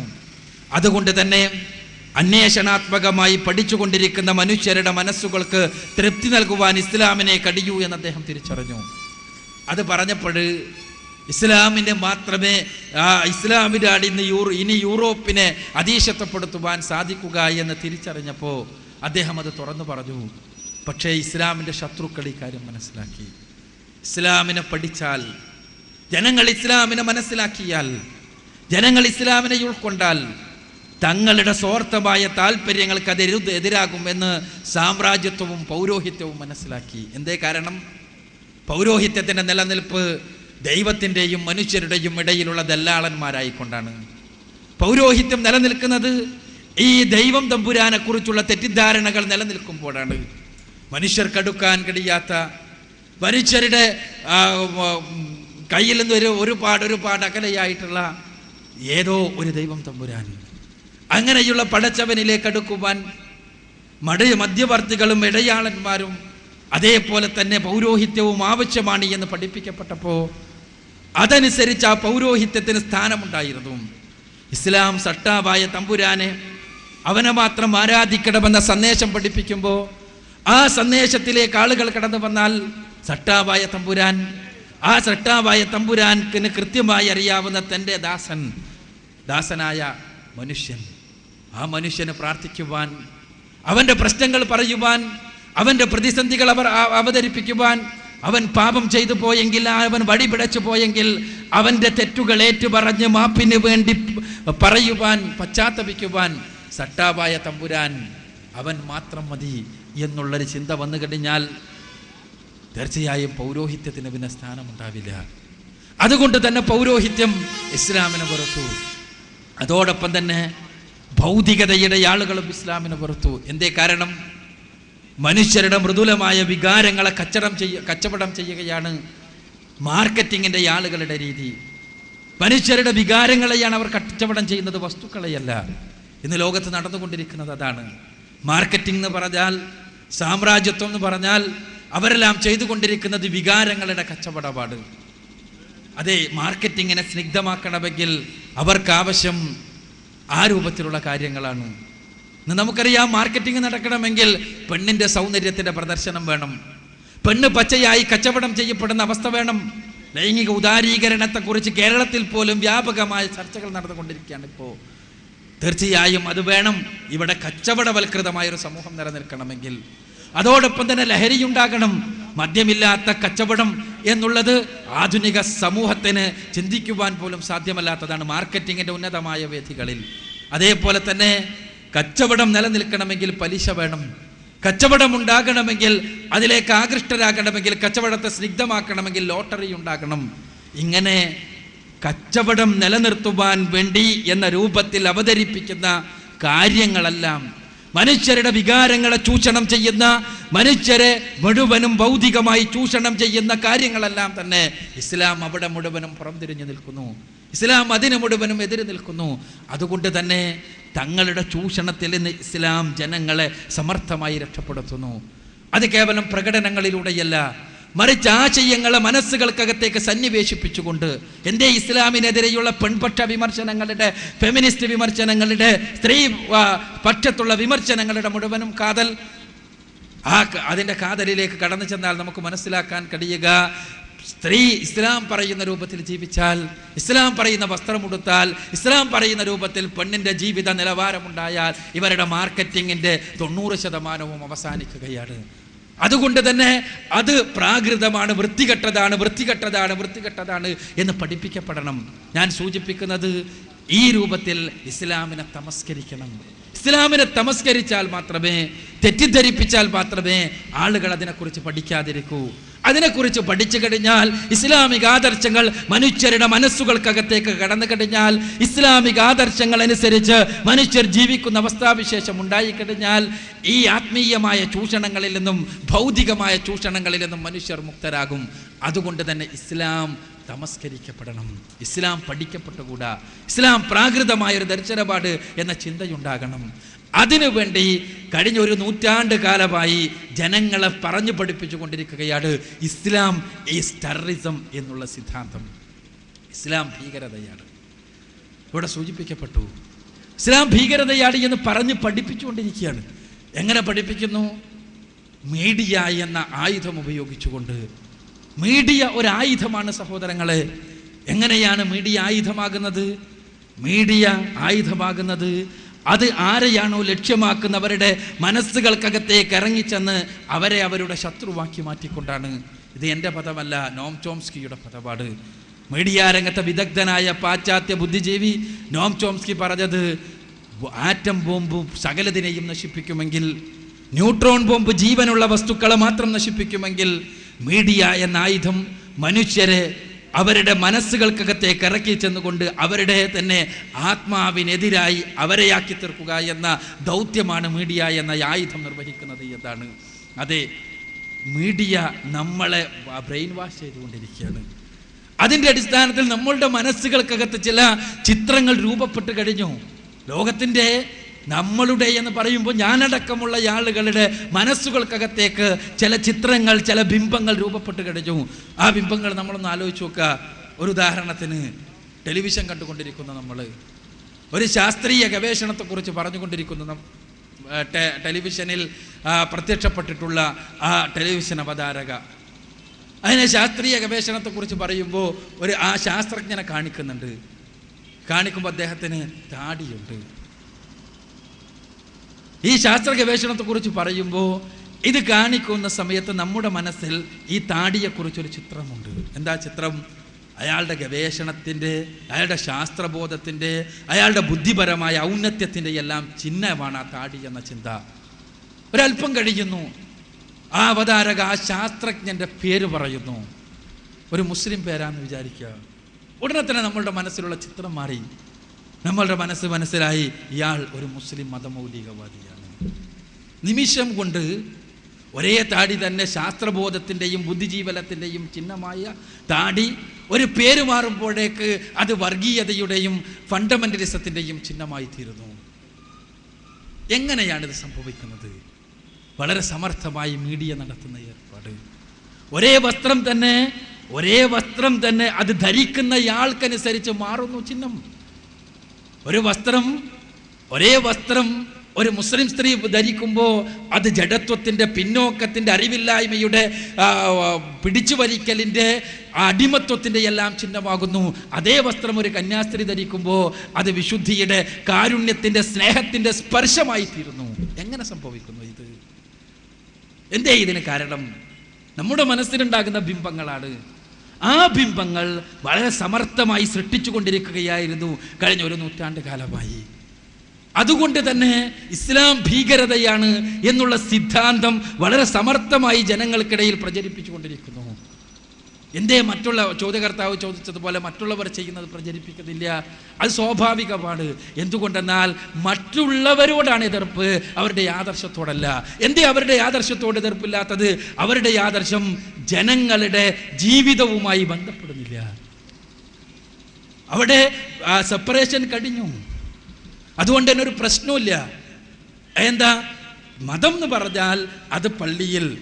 അതുകൊണ്ട് തന്നെ അന്വേഷണാത്മകമായി പഠിച്ചുകൊണ്ടിരിക്കുന്ന മനുഷ്യരുടെ മനസ്സുകൾക്ക് തൃപ്തി നൽകുവാൻ ഇസ്ലാമിനെ കഴിയൂ എന്ന് അദ്ദേഹം തിരിച്ചറിഞ്ഞു. അത് പറഞ്ഞപ്പോൾ ഇസ്ലാമിനെ മാത്രമേ ആ ഇസ്ലാമിന്റെ അടിന്ന് യൂറോ ഇനി യൂറോപ്പിനെ അധീശത്വപ്പെടുത്തുവാൻ സാധിക്കുക എന്ന് തിരിച്ചറിഞ്ഞപ്പോൾ അദ്ദേഹം അത് തുറന്നു പറഞ്ഞു. പക്ഷേ ഇസ്ലാമിന്റെ ശത്രുക്കൾ ഈ കാര്യം മനസ്സിലാക്കി. ഇസ്ലാമിനെ പഠിച്ചാൽ ജനങ്ങൾ ഇസ്ലാമിനെ മനസ്സിലാക്കിയാൽ ജനങ്ങൾ ഇസ്ലാമിനെ ഉൾക്കൊണ്ടാൽ തങ്ങളുടെ സ്വാർത്ഥമായ താല്പര്യങ്ങൾക്ക് എതിരാകും എന്ന് സാമ്രാജ്യത്വവും പൗരോഹിത്യവും മനസ്സിലാക്കി. എന്തേ കാരണം? പൗരോഹിത്യത്തിന്റെ നിലനിൽപ്പ് ദൈവത്തിന്റെയും മനുഷ്യരുടെയും ഇടയിലുള്ള ദല്ലാളന്മാരായിക്കൊണ്ടാണ്. പൗരോഹിത്യം നിലനിൽക്കുന്നത് ഈ ദൈവം തമ്പുരാനെക്കുറിച്ചുള്ള തെറ്റിദ്ധാരണകൾ നിലനിൽക്കുമ്പോഴാണ്. മനുഷ്യർക്കെടുക്കാൻ കഴിയാത്ത മനുഷ്യരുടെ കയ്യിൽ നിന്ന് ഒരു ഒരുപാട് ഒരുപാട് അകലെയായിട്ടുള്ള ഏതോ ഒരു ദൈവം തമ്പുരാൻ. അങ്ങനെയുള്ള പടച്ചവനിലേക്ക് അടുക്കുവാൻ മട മധ്യവർത്തികളും ഇടയാളന്മാരും അതേപോലെ തന്നെ പൗരോഹിത്യവും ആവശ്യമാണ് എന്ന് പഠിപ്പിക്കപ്പെട്ടപ്പോൾ അതനുസരിച്ച് ആ പൗരോഹിത്യത്തിന് സ്ഥാനമുണ്ടായിരുന്നു. ഇസ്ലാം സട്ടാവായ തമ്പുരാനെ അവനെ മാത്രം ആരാധിക്കണമെന്ന സന്ദേശം പഠിപ്പിക്കുമ്പോൾ ആ സന്ദേശത്തിലേക്ക് ആളുകൾ കടന്നു വന്നാൽ സട്ടാവായ തമ്പുരാൻ ആ സൃഷ്ടാവായ തമ്പുരാൻക്കിന് കൃത്യമായി അറിയാവുന്ന തന്റെ ദാസൻ ദാസനായ മനുഷ്യൻ. ആ മനുഷ്യന് പ്രാർത്ഥിക്കുവാൻ അവന്റെ പ്രശ്നങ്ങൾ പറയുവാൻ അവന്റെ പ്രതിസന്ധികൾ അവർ അവതരിപ്പിക്കുവാൻ അവൻ പാപം ചെയ്തു പോയെങ്കിൽ അവൻ വഴി പിടച്ചു പോയെങ്കിൽ അവന്റെ തെറ്റുകൾ ഏറ്റുപറഞ്ഞ് മാപ്പിന് വേണ്ടി പറയുവാൻ പശ്ചാത്തപിക്കുവാൻ സട്ടാവായ തമ്പുരാൻ അവൻ മാത്രം മതി എന്നുള്ളൊരു ചിന്ത വന്നു കഴിഞ്ഞാൽ തീർച്ചയായും പൗരോഹിത്യത്തിന് പിന്നെ സ്ഥാനമുണ്ടാവില്ല. അതുകൊണ്ട് തന്നെ പൗരോഹിത്യം ഇസ്ലാമിനെ പുറത്തു അതോടൊപ്പം തന്നെ ഭൗതികതയുടെ ആളുകളും ഇസ്ലാമിനെ പുറത്തു എന്തേ കാരണം? മനുഷ്യരുടെ മൃദുലമായ വികാരങ്ങളെ കച്ചടം ചെയ്യ കച്ചവടം ചെയ്യുകയാണ് മാർക്കറ്റിങ്ങിന്റെ ആളുകളുടെ രീതി. മനുഷ്യരുടെ വികാരങ്ങളെയാണ് അവർ കച്ചവടം ചെയ്യുന്നത് വസ്തുക്കളെയല്ല. ഇന്ന് ലോകത്ത് നടന്നുകൊണ്ടിരിക്കുന്നത് അതാണ്. മാർക്കറ്റിംഗ് എന്ന് പറഞ്ഞാൽ സാമ്രാജ്യത്വം എന്ന് പറഞ്ഞാൽ അവരെല്ലാം ചെയ്തുകൊണ്ടിരിക്കുന്നത് വികാരങ്ങളുടെ കച്ചവടപാട്. അതെ മാർക്കറ്റിങ്ങിനെ സ്നിഗ്ധമാക്കണമെങ്കിൽ അവർക്കാവശ്യം ആ രൂപത്തിലുള്ള കാര്യങ്ങളാണ്. നമുക്കറിയാം മാർക്കറ്റിംഗ് നടക്കണമെങ്കിൽ പെണ്ണിന്റെ സൗന്ദര്യത്തിന്റെ പ്രദർശനം വേണം. പെണ്ണ് പച്ചയായി കച്ചവടം ചെയ്യപ്പെടുന്ന അവസ്ഥ വേണം. ലൈംഗിക ഉദാരീകരണത്തെക്കുറിച്ച് കേരളത്തിൽ പോലും വ്യാപകമായ ചർച്ചകൾ നടന്നുകൊണ്ടിരിക്കുകയാണ് ഇപ്പോൾ തീർച്ചയായും അത് വേണം. ഇവിടെ കച്ചവടവൽകൃതമായ ഒരു സമൂഹം നിലനിൽക്കണമെങ്കിൽ. അതോടൊപ്പം തന്നെ ലഹരിയുണ്ടാകണം മദ്യമില്ലാത്ത കച്ചവടം എന്നുള്ളത് ആധുനിക സമൂഹത്തിന് ചിന്തിക്കുവാൻ പോലും സാധ്യമല്ലാത്തതാണ് മാർക്കറ്റിങ്ങിന്റെ ഉന്നതമായ വേദികളിൽ. അതേപോലെ തന്നെ കച്ചവടം നിലനിൽക്കണമെങ്കിൽ പലിശ വേണം. കച്ചവടം ഉണ്ടാകണമെങ്കിൽ അതിലേക്ക് ആകൃഷ്ടരാകണമെങ്കിൽ കച്ചവടത്തെ സ്നിഗ്ധമാക്കണമെങ്കിൽ ലോട്ടറി ഉണ്ടാകണം. ഇങ്ങനെ കച്ചവടം നിലനിർത്തുവാൻ വേണ്ടി എന്ന രൂപത്തിൽ അവതരിപ്പിക്കുന്ന കാര്യങ്ങളെല്ലാം മനുഷ്യരുടെ വികാരങ്ങളെ ചൂഷണം ചെയ്യുന്ന മനുഷ്യരെ മുഴുവനും ഭൗതികമായി ചൂഷണം ചെയ്യുന്ന കാര്യങ്ങളെല്ലാം തന്നെ ഇസ്ലാം അവിടെ മുഴുവനും പുറംതിരിഞ്ഞു നിൽക്കുന്നു. ഇസ്ലാം അതിന് മുഴുവനും എതിര് നിൽക്കുന്നു. അതുകൊണ്ട് തന്നെ തങ്ങളുടെ ചൂഷണത്തിൽ നിന്ന് ഇസ്ലാം ജനങ്ങളെ സമർത്ഥമായി രക്ഷപ്പെടുത്തുന്നു. അത് കേവലം പ്രകടനങ്ങളിലൂടെയല്ല മറിച്ച് ആശയങ്ങളെ മനസ്സുകൾക്കകത്തേക്ക് സന്നിവേശിപ്പിച്ചുകൊണ്ട് എന്റെ ഇസ്ലാമിനെതിരെയുള്ള പെൺപക്ഷ വിമർശനങ്ങളുടെ ഫെമിനിസ്റ്റ് വിമർശനങ്ങളുടെ സ്ത്രീ പക്ഷത്തുള്ള വിമർശനങ്ങളുടെ മുഴുവനും കാതൽ ആ അതിന്റെ കാതലിലേക്ക് കടന്നു ചെന്നാൽ നമുക്ക് മനസ്സിലാക്കാൻ കഴിയുക. സ്ത്രീ ഇസ്ലാം പറയുന്ന രൂപത്തിൽ ജീവിച്ചാൽ ഇസ്ലാം പറയുന്ന വസ്ത്രമുടുത്താൽ ഇസ്ലാം പറയുന്ന രൂപത്തിൽ പെണ്ണിന്റെ ജീവിത നിലവാരമുണ്ടായാൽ ഇവരുടെ മാർക്കറ്റിങ്ങിന്റെ തൊണ്ണൂറ് ശതമാനവും അവസാനിക്കുകയാണ്. അതുകൊണ്ട് തന്നെ അത് പ്രാകൃതമാണ് വൃത്തികെട്ടതാണ് വൃത്തികെട്ടതാണ് വൃത്തികെട്ടതാണ് എന്ന് പഠിപ്പിക്കപ്പെടണം. ഞാൻ സൂചിപ്പിക്കുന്നത് ഈ രൂപത്തിൽ ഇസ്ലാമിനെ തമസ്കരിക്കണം. ഇസ്ലാമിനെ തമസ്കരിച്ചാൽ മാത്രമേ തെറ്റിദ്ധരിപ്പിച്ചാൽ മാത്രമേ ആളുകൾ അതിനെക്കുറിച്ച് പഠിക്കാതിരിക്കൂ. അതിനെക്കുറിച്ച് പഠിച്ചു കഴിഞ്ഞാൽ ഇസ്ലാമിക ആദർശങ്ങൾ മനുഷ്യരുടെ മനസ്സുകൾക്കകത്തേക്ക് കടന്നു കഴിഞ്ഞാൽ ഇസ്ലാമിക ആദർശങ്ങൾ അനുസരിച്ച് മനുഷ്യർ ജീവിക്കുന്ന അവസ്ഥാവിശേഷം ഉണ്ടായിക്കഴിഞ്ഞാൽ ഈ ആത്മീയമായ ചൂഷണങ്ങളിൽ നിന്നും ഭൗതികമായ ചൂഷണങ്ങളിൽ നിന്നും മനുഷ്യർ മുക്തരാകും. അതുകൊണ്ട് തന്നെ ഇസ്ലാം തമസ്കരിക്കപ്പെടണം ഇസ്ലാം പഠിക്കപ്പെട്ടുകൂടാ. ഇസ്ലാം പ്രാകൃതമായ ഒരു ദർശനപാട് എന്ന ചിന്തയുണ്ടാകണം. അതിനുവേണ്ടി കഴിഞ്ഞ ഒരു നൂറ്റാണ്ട് കാലമായി ജനങ്ങളെ പറഞ്ഞു പഠിപ്പിച്ചു കൊണ്ടിരിക്കുകയാണ് ഇസ്ലാം ഈസ് ടെററിസം എന്നുള്ള സിദ്ധാന്തം. ഇസ്ലാം ഭീകരതയാണ്. ഇവിടെ സൂചിപ്പിക്കപ്പെട്ടു. ഇസ്ലാം ഭീകരതയാണ് എന്ന് പറഞ്ഞ് പഠിപ്പിച്ചുകൊണ്ടിരിക്കുകയാണ്. എങ്ങനെ പഠിപ്പിക്കുന്നു? മീഡിയ എന്ന ആയുധം ഉപയോഗിച്ചുകൊണ്ട് മീഡിയ ഒരു ആയുധമാണ് സഹോദരങ്ങളെ. എങ്ങനെയാണ് മീഡിയ ആയുധമാകുന്നത്? മീഡിയ ആയുധമാകുന്നത് അത് ആരെയാണോ ലക്ഷ്യമാക്കുന്നവരുടെ മനസ്സുകൾക്കകത്തേക്ക് ഇറങ്ങിച്ചെന്ന് അവരെ അവരുടെ ശത്രുവാക്കി മാറ്റിക്കൊണ്ടാണ്. ഇത് എന്റെ പദമല്ല നോം ചോംസ്കിയുടെ പദപാട്. മീഡിയ രംഗത്തെ വിദഗ്ധനായ പാശ്ചാത്യ ബുദ്ധിജീവി നോം ചോംസ്കി പറഞ്ഞത് ആറ്റം ബോംബ് സകലതിനെയും നശിപ്പിക്കുമെങ്കിൽ ന്യൂട്രോൺ ബോംബ് ജീവനുള്ള വസ്തുക്കളെ മാത്രം നശിപ്പിക്കുമെങ്കിൽ മീഡിയ എന്ന ആയുധം മനുഷ്യരെ അവരുടെ മനസ്സുകൾക്കകത്തേക്ക് ഇറക്കി ചെന്നുകൊണ്ട് അവരുടെ തന്നെ ആത്മാവിനെതിരായി അവരെയാക്കി തീർക്കുക എന്ന ദൗത്യമാണ് മീഡിയ എന്ന ആയുധം നിർവഹിക്കുന്നത് എന്നാണ്. അതെ മീഡിയ നമ്മളെ ബ്രെയിൻ വാഷ് ചെയ്തുകൊണ്ടിരിക്കുകയാണ്. അതിന്റെ അടിസ്ഥാനത്തിൽ നമ്മളുടെ മനസ്സുകൾക്കകത്ത് ചില ചിത്രങ്ങൾ രൂപപ്പെട്ട് കഴിഞ്ഞു. ലോകത്തിന്റെ നമ്മളുടെ എന്ന് പറയുമ്പോൾ ഞാനടക്കമുള്ള ആളുകളുടെ മനസ്സുകൾക്കകത്തേക്ക് ചില ചിത്രങ്ങൾ ചില ബിംബങ്ങൾ രൂപപ്പെട്ട് കഴിഞ്ഞു ആ ബിംബങ്ങൾ നമ്മളൊന്ന് ആലോചിച്ച് നോക്കുക. ഒരു ഉദാഹരണത്തിന് ടെലിവിഷൻ കണ്ടുകൊണ്ടിരിക്കുന്ന നമ്മൾ ഒരു ശാസ്ത്രീയ ഗവേഷണത്തെക്കുറിച്ച് പറഞ്ഞുകൊണ്ടിരിക്കുന്ന ടെലിവിഷനിൽ പ്രത്യക്ഷപ്പെട്ടിട്ടുള്ള ആ ടെലിവിഷൻ അവതാരക. അതിനെ ശാസ്ത്രീയ ഗവേഷണത്തെക്കുറിച്ച് പറയുമ്പോൾ ഒരു ആ ശാസ്ത്രജ്ഞനെ കാണിക്കുന്നുണ്ട്. കാണിക്കുമ്പോൾ അദ്ദേഹത്തിന് താടിയുണ്ട്. ഈ ശാസ്ത്ര ഗവേഷണത്തെക്കുറിച്ച് പറയുമ്പോൾ ഇത് കാണിക്കുന്ന സമയത്ത് നമ്മുടെ മനസ്സിൽ ഈ താടിയെക്കുറിച്ചൊരു ചിത്രമുണ്ട്. എന്താ ചിത്രം? അയാളുടെ ഗവേഷണത്തിന്റെ അയാളുടെ ശാസ്ത്രബോധത്തിന്റെ അയാളുടെ ബുദ്ധിപരമായ ഔന്നത്യത്തിന്റെ എല്ലാം ചിഹ്നമാണ് ആ താടി എന്ന ചിന്ത. ഒരല്പം കഴിയുന്നു. ആ അവതാരക ആ ശാസ്ത്രജ്ഞന്റെ പേര് പറയുന്നു. ഒരു മുസ്ലിം പേരാന്ന് വിചാരിക്കുക. ഉടനെ തന്നെ നമ്മളുടെ മനസ്സിലുള്ള ചിത്രം മാറി. നമ്മളുടെ മനസ്സ് മനസ്സിലായി ഇയാൾ ഒരു മുസ്ലിം മതമൗലികവാദിയാണ്. നിമിഷം കൊണ്ട് ഒരേ താടി തന്നെ ശാസ്ത്രബോധത്തിന്റെയും ബുദ്ധിജീവനത്തിന്റെയും ചിഹ്നമായ താടി ഒരു പേര് മാറുമ്പോഴേക്ക് അത് വർഗീയതയുടെയും ഫണ്ടമെന്റലിസത്തിന്റെയും ചിഹ്നമായി തീരുന്നു. എങ്ങനെയാണിത് സംഭവിക്കുന്നത്? വളരെ സമർത്ഥമായി മീഡിയ നടത്തുന്ന ഏർപ്പാട്. ഒരേ വസ്ത്രം തന്നെ ഒരേ വസ്ത്രം തന്നെ അത് ധരിക്കുന്നയാൾക്കനുസരിച്ച് മാറുന്നു ചിഹ്നം. ഒരു വസ്ത്രം ഒരേ വസ്ത്രം ഒരു മുസ്ലിം സ്ത്രീ ധരിക്കുമ്പോൾ അത് ജഡത്വത്തിന്റെ പിന്നോക്കത്തിന്റെ അറിവില്ലായ്മയുടെ പിടിച്ചു വലിക്കലിന്റെ അടിമത്വത്തിന്റെ എല്ലാം ചിഹ്നമാകുന്നു. അതേ വസ്ത്രം ഒരു കന്യാസ്ത്രീ ധരിക്കുമ്പോൾ അത് വിശുദ്ധിയുടെ കാരുണ്യത്തിന്റെ സ്നേഹത്തിന്റെ സ്പർശമായി തീരുന്നു. എങ്ങനെ സംഭവിക്കുന്നു ഇത്? എന്തേ ഇതിന് കാരണം? നമ്മുടെ മനസ്സിലുണ്ടാകുന്ന ബിംബങ്ങളാണ്. ആ ബിംബങ്ങൾ വളരെ സമർത്ഥമായി സൃഷ്ടിച്ചുകൊണ്ടിരിക്കുകയായിരുന്നു കഴിഞ്ഞ ഒരു നൂറ്റാണ്ട് കാലമായി അതുകൊണ്ട് തന്നെ ഇസ്ലാം ഭീകരതയാണ് എന്നുള്ള സിദ്ധാന്തം വളരെ സമർത്ഥമായി ജനങ്ങൾക്കിടയിൽ പ്രചരിപ്പിച്ചുകൊണ്ടിരിക്കുന്നു. എന്തേ മറ്റുള്ള ചോദ്യകർത്താവ് ചോദിച്ചതുപോലെ മറ്റുള്ളവർ ചെയ്യുന്നത് പ്രചരിപ്പിക്കുന്നില്ല. അത് സ്വാഭാവികമാണ്. എന്തുകൊണ്ടെന്നാൽ മറ്റുള്ളവരോടാണ് എതിർപ്പ് അവരുടെ ആദർശത്തോടല്ല. എന്തേ അവരുടെ ആദർശത്തോട് എതിർപ്പില്ലാത്തത്? അവരുടെ ആദർശം ജനങ്ങളുടെ ജീവിതവുമായി ബന്ധപ്പെടുന്നില്ല. അവിടെ സെപ്പറേഷൻ കഴിഞ്ഞു. അതുകൊണ്ട് തന്നെ ഒരു പ്രശ്നമില്ല എന്താ? മതം എന്ന് പറഞ്ഞാൽ അത് പള്ളിയിൽ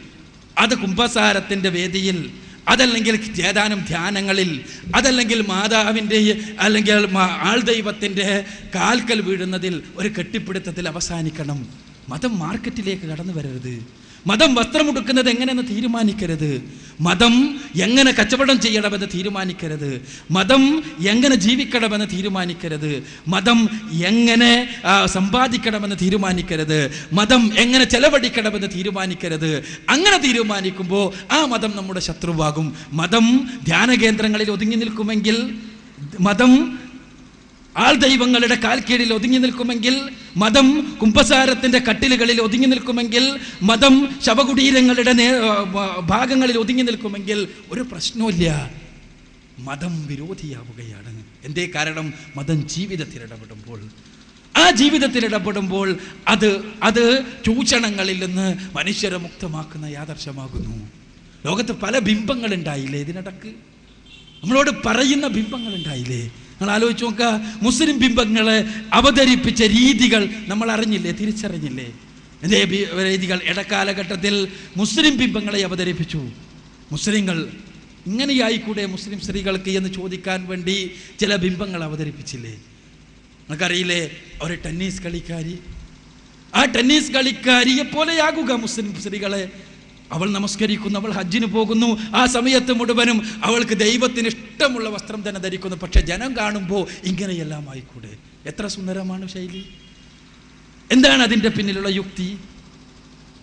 അത് കുംഭസാരത്തിന്റെ വേദിയിൽ അതല്ലെങ്കിൽ ഏതാനും ധ്യാനങ്ങളിൽ അതല്ലെങ്കിൽ മാതാവിന്റെ അല്ലെങ്കിൽ ആൾ ആൾദൈവത്തിന്റെ കാൽക്കൽ വീഴുന്നതിൽ ഒരു കെട്ടിപ്പിടുത്തത്തിൽ അവസാനിക്കണം. മതം മാർക്കറ്റിലേക്ക് കടന്നു വരരുത്. മതം വസ്ത്രമുടുക്കുന്നത് എങ്ങനെയെന്ന് തീരുമാനിക്കരുത്. മതം എങ്ങനെ കച്ചവടം ചെയ്യണമെന്ന് തീരുമാനിക്കരുത്. മതം എങ്ങനെ ജീവിക്കണമെന്ന് തീരുമാനിക്കരുത്. മതം എങ്ങനെ സമ്പാദിക്കണമെന്ന് തീരുമാനിക്കരുത്. മതം എങ്ങനെ ചെലവഴിക്കണമെന്ന് തീരുമാനിക്കരുത്. അങ്ങനെ തീരുമാനിക്കുമ്പോൾ ആ മതം നമ്മുടെ ശത്രുവാകും. മതം ധ്യാന കേന്ദ്രങ്ങളിൽ ഒതുങ്ങി നിൽക്കുമെങ്കിൽ മതം ആൾ ദൈവങ്ങളുടെ കാൽക്കീഴിൽ ഒതുങ്ങി നിൽക്കുമെങ്കിൽ മതം കുംഭസാരത്തിന്റെ കട്ടിലുകളിൽ ഒതുങ്ങി നിൽക്കുമെങ്കിൽ മതം ശവകുടീരങ്ങളുടെ ഭാഗങ്ങളിൽ ഒതുങ്ങി നിൽക്കുമെങ്കിൽ ഒരു പ്രശ്നവുമില്ല. മതം വിരോധിയാവുകയാണ്. എന്തേ കാരണം? മതം ജീവിതത്തിൽ ഇടപെടുമ്പോൾ. ആ ജീവിതത്തിൽ ഇടപെടുമ്പോൾ അത് അത് ചൂഷണങ്ങളിൽ നിന്ന് മനുഷ്യരെ മുക്തമാക്കുന്ന യാദർശമാകുന്നു. ലോകത്ത് പല ബിംബങ്ങൾ ഉണ്ടായില്ലേ ഇതിനിടക്ക്? നമ്മളോട് പറയുന്ന ബിംബങ്ങൾ ഉണ്ടായില്ലേ നിങ്ങൾ ആലോചിച്ച് നോക്കുക മുസ്ലിം ബിംബങ്ങളെ അവതരിപ്പിച്ച രീതികൾ നമ്മൾ അറിഞ്ഞില്ലേ തിരിച്ചറിഞ്ഞില്ലേ? എന്തേ രീതികൾ? ഇടക്കാലഘട്ടത്തിൽ മുസ്ലിം ബിംബങ്ങളെ അവതരിപ്പിച്ചു. മുസ്ലിങ്ങൾ ഇങ്ങനെയായിക്കൂടെ മുസ്ലിം സ്ത്രീകൾക്ക് എന്ന് ചോദിക്കാൻ വേണ്ടി ചില ബിംബങ്ങൾ അവതരിപ്പിച്ചില്ലേ? നിങ്ങൾക്കറിയില്ലേ ഒരു ടെന്നീസ് കളിക്കാരി? ആ ടെന്നീസ് കളിക്കാരിയെ പോലെയാകുക മുസ്ലിം സ്ത്രീകളെ. അവൾ നമസ്കരിക്കുന്നു അവൾ ഹജ്ജിന് പോകുന്നു. ആ സമയത്ത് മുഴുവനും അവൾക്ക് ദൈവത്തിന് ഇഷ്ടമുള്ള വസ്ത്രം തന്നെ ധരിക്കുന്നു. പക്ഷെ ജനം കാണുമ്പോൾ ഇങ്ങനെയെല്ലാം ആയിക്കൂടെ? എത്ര സുന്ദരമാണ് ശൈലി. എന്താണ് അതിന്റെ പിന്നിലുള്ള യുക്തി?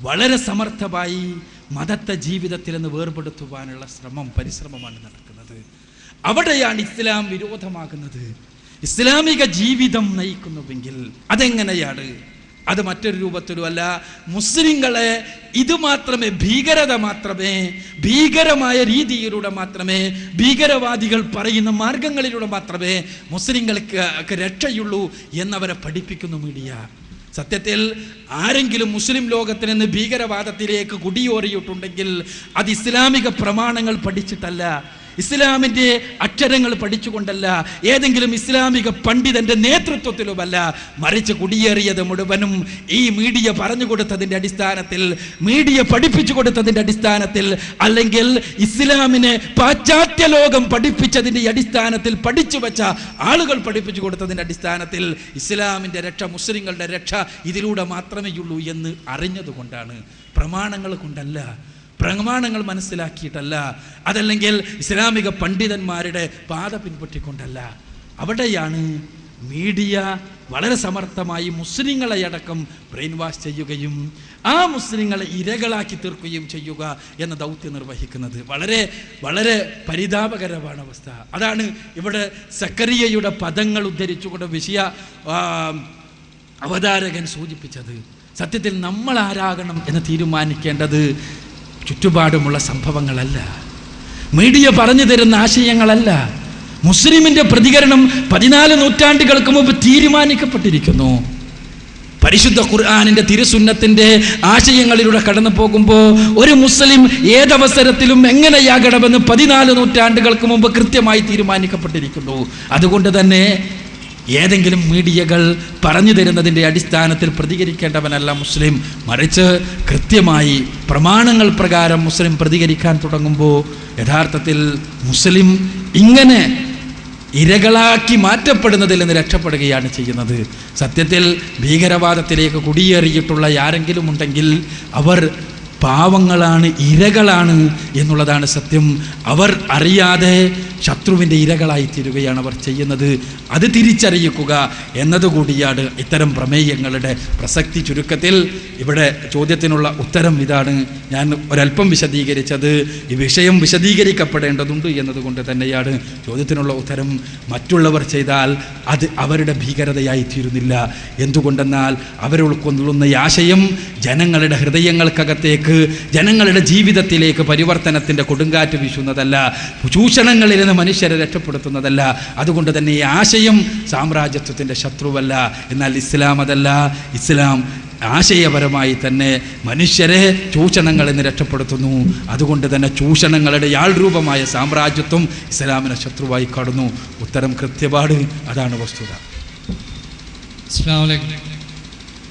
വളരെ സമർത്ഥമായി മതത്തെ ജീവിതത്തിൽ നിന്ന് വേർപെടുത്തുവാനുള്ള ശ്രമം പരിശ്രമമാണ് നടക്കുന്നത്. അവിടെയാണ് ഇസ്ലാം വിരോധമാകുന്നത്. ഇസ്ലാമിക ജീവിതം നയിക്കുന്നുവെങ്കിൽ അതെങ്ങനെയാണ്? അത് മറ്റൊരു രൂപത്തിലുമല്ല. മുസ്ലിങ്ങളെ ഇത് മാത്രമേ ഭീകരത മാത്രമേ ഭീകരമായ രീതിയിലൂടെ മാത്രമേ ഭീകരവാദികൾ പറയുന്ന മാർഗങ്ങളിലൂടെ മാത്രമേ മുസ്ലിങ്ങൾക്ക് രക്ഷയുള്ളൂ എന്നവരെ പഠിപ്പിക്കുന്നു മീഡിയ. സത്യത്തിൽ ആരെങ്കിലും മുസ്ലിം ലോകത്തിൽ നിന്ന് ഭീകരവാദത്തിലേക്ക് കുടിയോറിയിട്ടുണ്ടെങ്കിൽ അത് ഇസ്ലാമിക പ്രമാണങ്ങൾ പഠിച്ചിട്ടല്ല. ഇസ്ലാമിന്റെ അക്ഷരങ്ങൾ പഠിച്ചുകൊണ്ടല്ല ഏതെങ്കിലും ഇസ്ലാമിക പണ്ഡിതന്റെ നേതൃത്വത്തിലുമല്ല മറിച്ച് കുടിയേറിയത് മുഴുവനും ഈ മീഡിയ പറഞ്ഞു കൊടുത്തതിന്റെ അടിസ്ഥാനത്തിൽ മീഡിയ പഠിപ്പിച്ചു കൊടുത്തതിന്റെ അടിസ്ഥാനത്തിൽ അല്ലെങ്കിൽ ഇസ്ലാമിനെ പാശ്ചാത്യ ലോകം പഠിപ്പിച്ചതിന്റെ അടിസ്ഥാനത്തിൽ പഠിച്ചു വെച്ച ആളുകൾ പഠിപ്പിച്ചു കൊടുത്തതിന്റെ അടിസ്ഥാനത്തിൽ ഇസ്ലാമിന്റെ രക്ഷ മുസ്ലിങ്ങളുടെ രക്ഷ ഇതിലൂടെ മാത്രമേയുള്ളൂ എന്ന് അറിഞ്ഞതുകൊണ്ടാണ് പ്രമാണങ്ങൾ കൊണ്ടല്ല പ്രമാണങ്ങൾ മനസ്സിലാക്കിയിട്ടല്ല. അതല്ലെങ്കിൽ ഇസ്ലാമിക പണ്ഡിതന്മാരുടെ പാത പിൻപറ്റിക്കൊണ്ടല്ല. അവിടെയാണ് മീഡിയ വളരെ സമർത്ഥമായി മുസ്ലിങ്ങളെ അടക്കം ബ്രെയിൻ വാഷ് ചെയ്യുകയും ആ മുസ്ലിങ്ങളെ ഇരകളാക്കി തീർക്കുകയും ചെയ്യുക എന്ന ദൗത്യം നിർവഹിക്കുന്നത് വളരെ വളരെ പരിതാപകരമാണ് അവസ്ഥ. അതാണ് ഇവിടെ സക്കറിയയുടെ പദങ്ങൾ ഉദ്ധരിച്ചുകൊണ്ട് വിഷയ അവതാരകൻ സൂചിപ്പിച്ചത്. സത്യത്തിൽ നമ്മൾ ആരാകണം എന്ന് തീരുമാനിക്കേണ്ടത് ചുറ്റുപാടുമുള്ള സംഭവങ്ങളല്ല. മീഡിയ പറഞ്ഞു തരുന്ന ആശയങ്ങളല്ല. മുസ്ലിമിന്റെ പ്രതികരണം പതിനാല് നൂറ്റാണ്ടുകൾക്ക് മുമ്പ് തീരുമാനിക്കപ്പെട്ടിരിക്കുന്നു. പരിശുദ്ധ ഖുർആാനിന്റെ തിരുസുന്നത്തിന്റെ ആശയങ്ങളിലൂടെ കടന്നു പോകുമ്പോൾ ഒരു മുസ്ലിം ഏതവസരത്തിലും എങ്ങനെയാകണമെന്ന് പതിനാല് നൂറ്റാണ്ടുകൾക്ക് മുമ്പ് കൃത്യമായി തീരുമാനിക്കപ്പെട്ടിരിക്കുന്നു. അതുകൊണ്ട് തന്നെ ഏതെങ്കിലും മീഡിയകൾ പറഞ്ഞു തരുന്നതിന്റെ അടിസ്ഥാനത്തിൽ പ്രതികരിക്കേണ്ടവനല്ല മുസ്ലിം. മറിച്ച് കൃത്യമായി പ്രമാണങ്ങൾ പ്രകാരം മുസ്ലിം പ്രതികരിക്കാൻ തുടങ്ങുമ്പോൾ യഥാർത്ഥത്തിൽ മുസ്ലിം ഇങ്ങനെ ഇരകളാക്കി മാറ്റപ്പെടുന്നതിൽ നിന്ന് രക്ഷപ്പെടുകയാണ് ചെയ്യുന്നത്. സത്യത്തിൽ ഭീകരവാദത്തിലേക്ക് കുടിയേറിയിട്ടുള്ള ആരെങ്കിലും ഉണ്ടെങ്കിൽ അവർ പാവങ്ങളാണ് ഇരകളാണ് എന്നുള്ളതാണ് സത്യം. അവർ അറിയാതെ ശത്രുവിന്റെ ഇരകളായി തീരുകയാണ് അവർ ചെയ്യുന്നത്. അത് തിരിച്ചറിയിക്കുക എന്നതുകൂടിയാണ് ഇത്തരം പ്രമേയങ്ങളുടെ പ്രസക്തി ചുരുക്കത്തിൽ. ഇവിടെ ചോദ്യത്തിനുള്ള ഉത്തരം ഇതാണ്. ഞാൻ ഒരല്പം വിശദീകരിച്ചത് ഈ വിഷയം വിശദീകരിക്കപ്പെടേണ്ടതുണ്ട് എന്നതുകൊണ്ട് തന്നെയാണ് ചോദ്യത്തിനുള്ള ഉത്തരം. മറ്റുള്ളവർ ചെയ്താൽ അത് അവരുടെ ഭീകരതയായി തീരുന്നില്ല എന്തുകൊണ്ടെന്നാൽ അവരുൾക്കൊള്ളുന്ന ഈ ആശയം ജനങ്ങളുടെ ഹൃദയങ്ങൾക്കകത്തേക്ക് ജനങ്ങളുടെ ജീവിതത്തിലേക്ക് പരിവർത്തനത്തിന്റെ കൊടുങ്കാറ്റ് വീശുന്നതല്ല. ചൂഷണങ്ങളിൽ നിന്ന് മനുഷ്യരെ രക്ഷപ്പെടുത്തുന്നതല്ല. അതുകൊണ്ട് തന്നെ ഈ ആശയം സാമ്രാജ്യത്വത്തിന്റെ ശത്രുവല്ല. എന്നാൽ ഇസ്ലാം അതല്ല. ഇസ്ലാം ആശയപരമായി തന്നെ മനുഷ്യരെ ചൂഷണങ്ങളിൽ നിന്ന് രക്ഷപ്പെടുത്തുന്നു. അതുകൊണ്ട് തന്നെ ചൂഷണങ്ങളുടെ യാൾരൂപമായ സാമ്രാജ്യത്വം ഇസ്ലാമിനെ ശത്രുവായി കാണുന്നു. ഉത്തരം കൃത്യപാട്. അതാണ് വസ്തുത.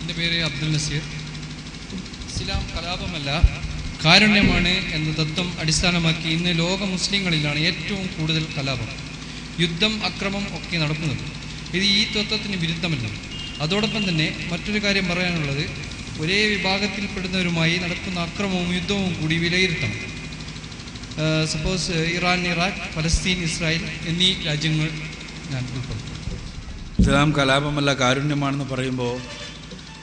എന്റെ പേര് അബ്ദുൽ നസീർ. ഇസ്ലാം കലാപമല്ല. കാരുണ്യമാണ് എന്ന തത്വം അടിസ്ഥാനമാക്കി ഇന്ന് ലോക മുസ്ലിങ്ങളിലാണ് ഏറ്റവും കൂടുതൽ കലാപം യുദ്ധം അക്രമം ഒക്കെ നടക്കുന്നത്. ഇത് ഈ തത്വത്തിന് വിരുദ്ധമല്ല. അതോടൊപ്പം തന്നെ മറ്റൊരു കാര്യം പറയാനുള്ളത് ഒരേ വിഭാഗത്തിൽപ്പെടുന്നവരുമായി നടക്കുന്ന അക്രമവും യുദ്ധവും കൂടി വിലയിരുത്തണം. സപ്പോസ് ഇറാൻ ഇറാഖ് ഫലസ്തീൻ ഇസ്രായേൽ എന്നീ രാജ്യങ്ങൾ ഞാൻ ഉൾപ്പെടുത്തും. ഇസ്ലാം കലാപമല്ല കാരുണ്യമാണെന്ന് പറയുമ്പോൾ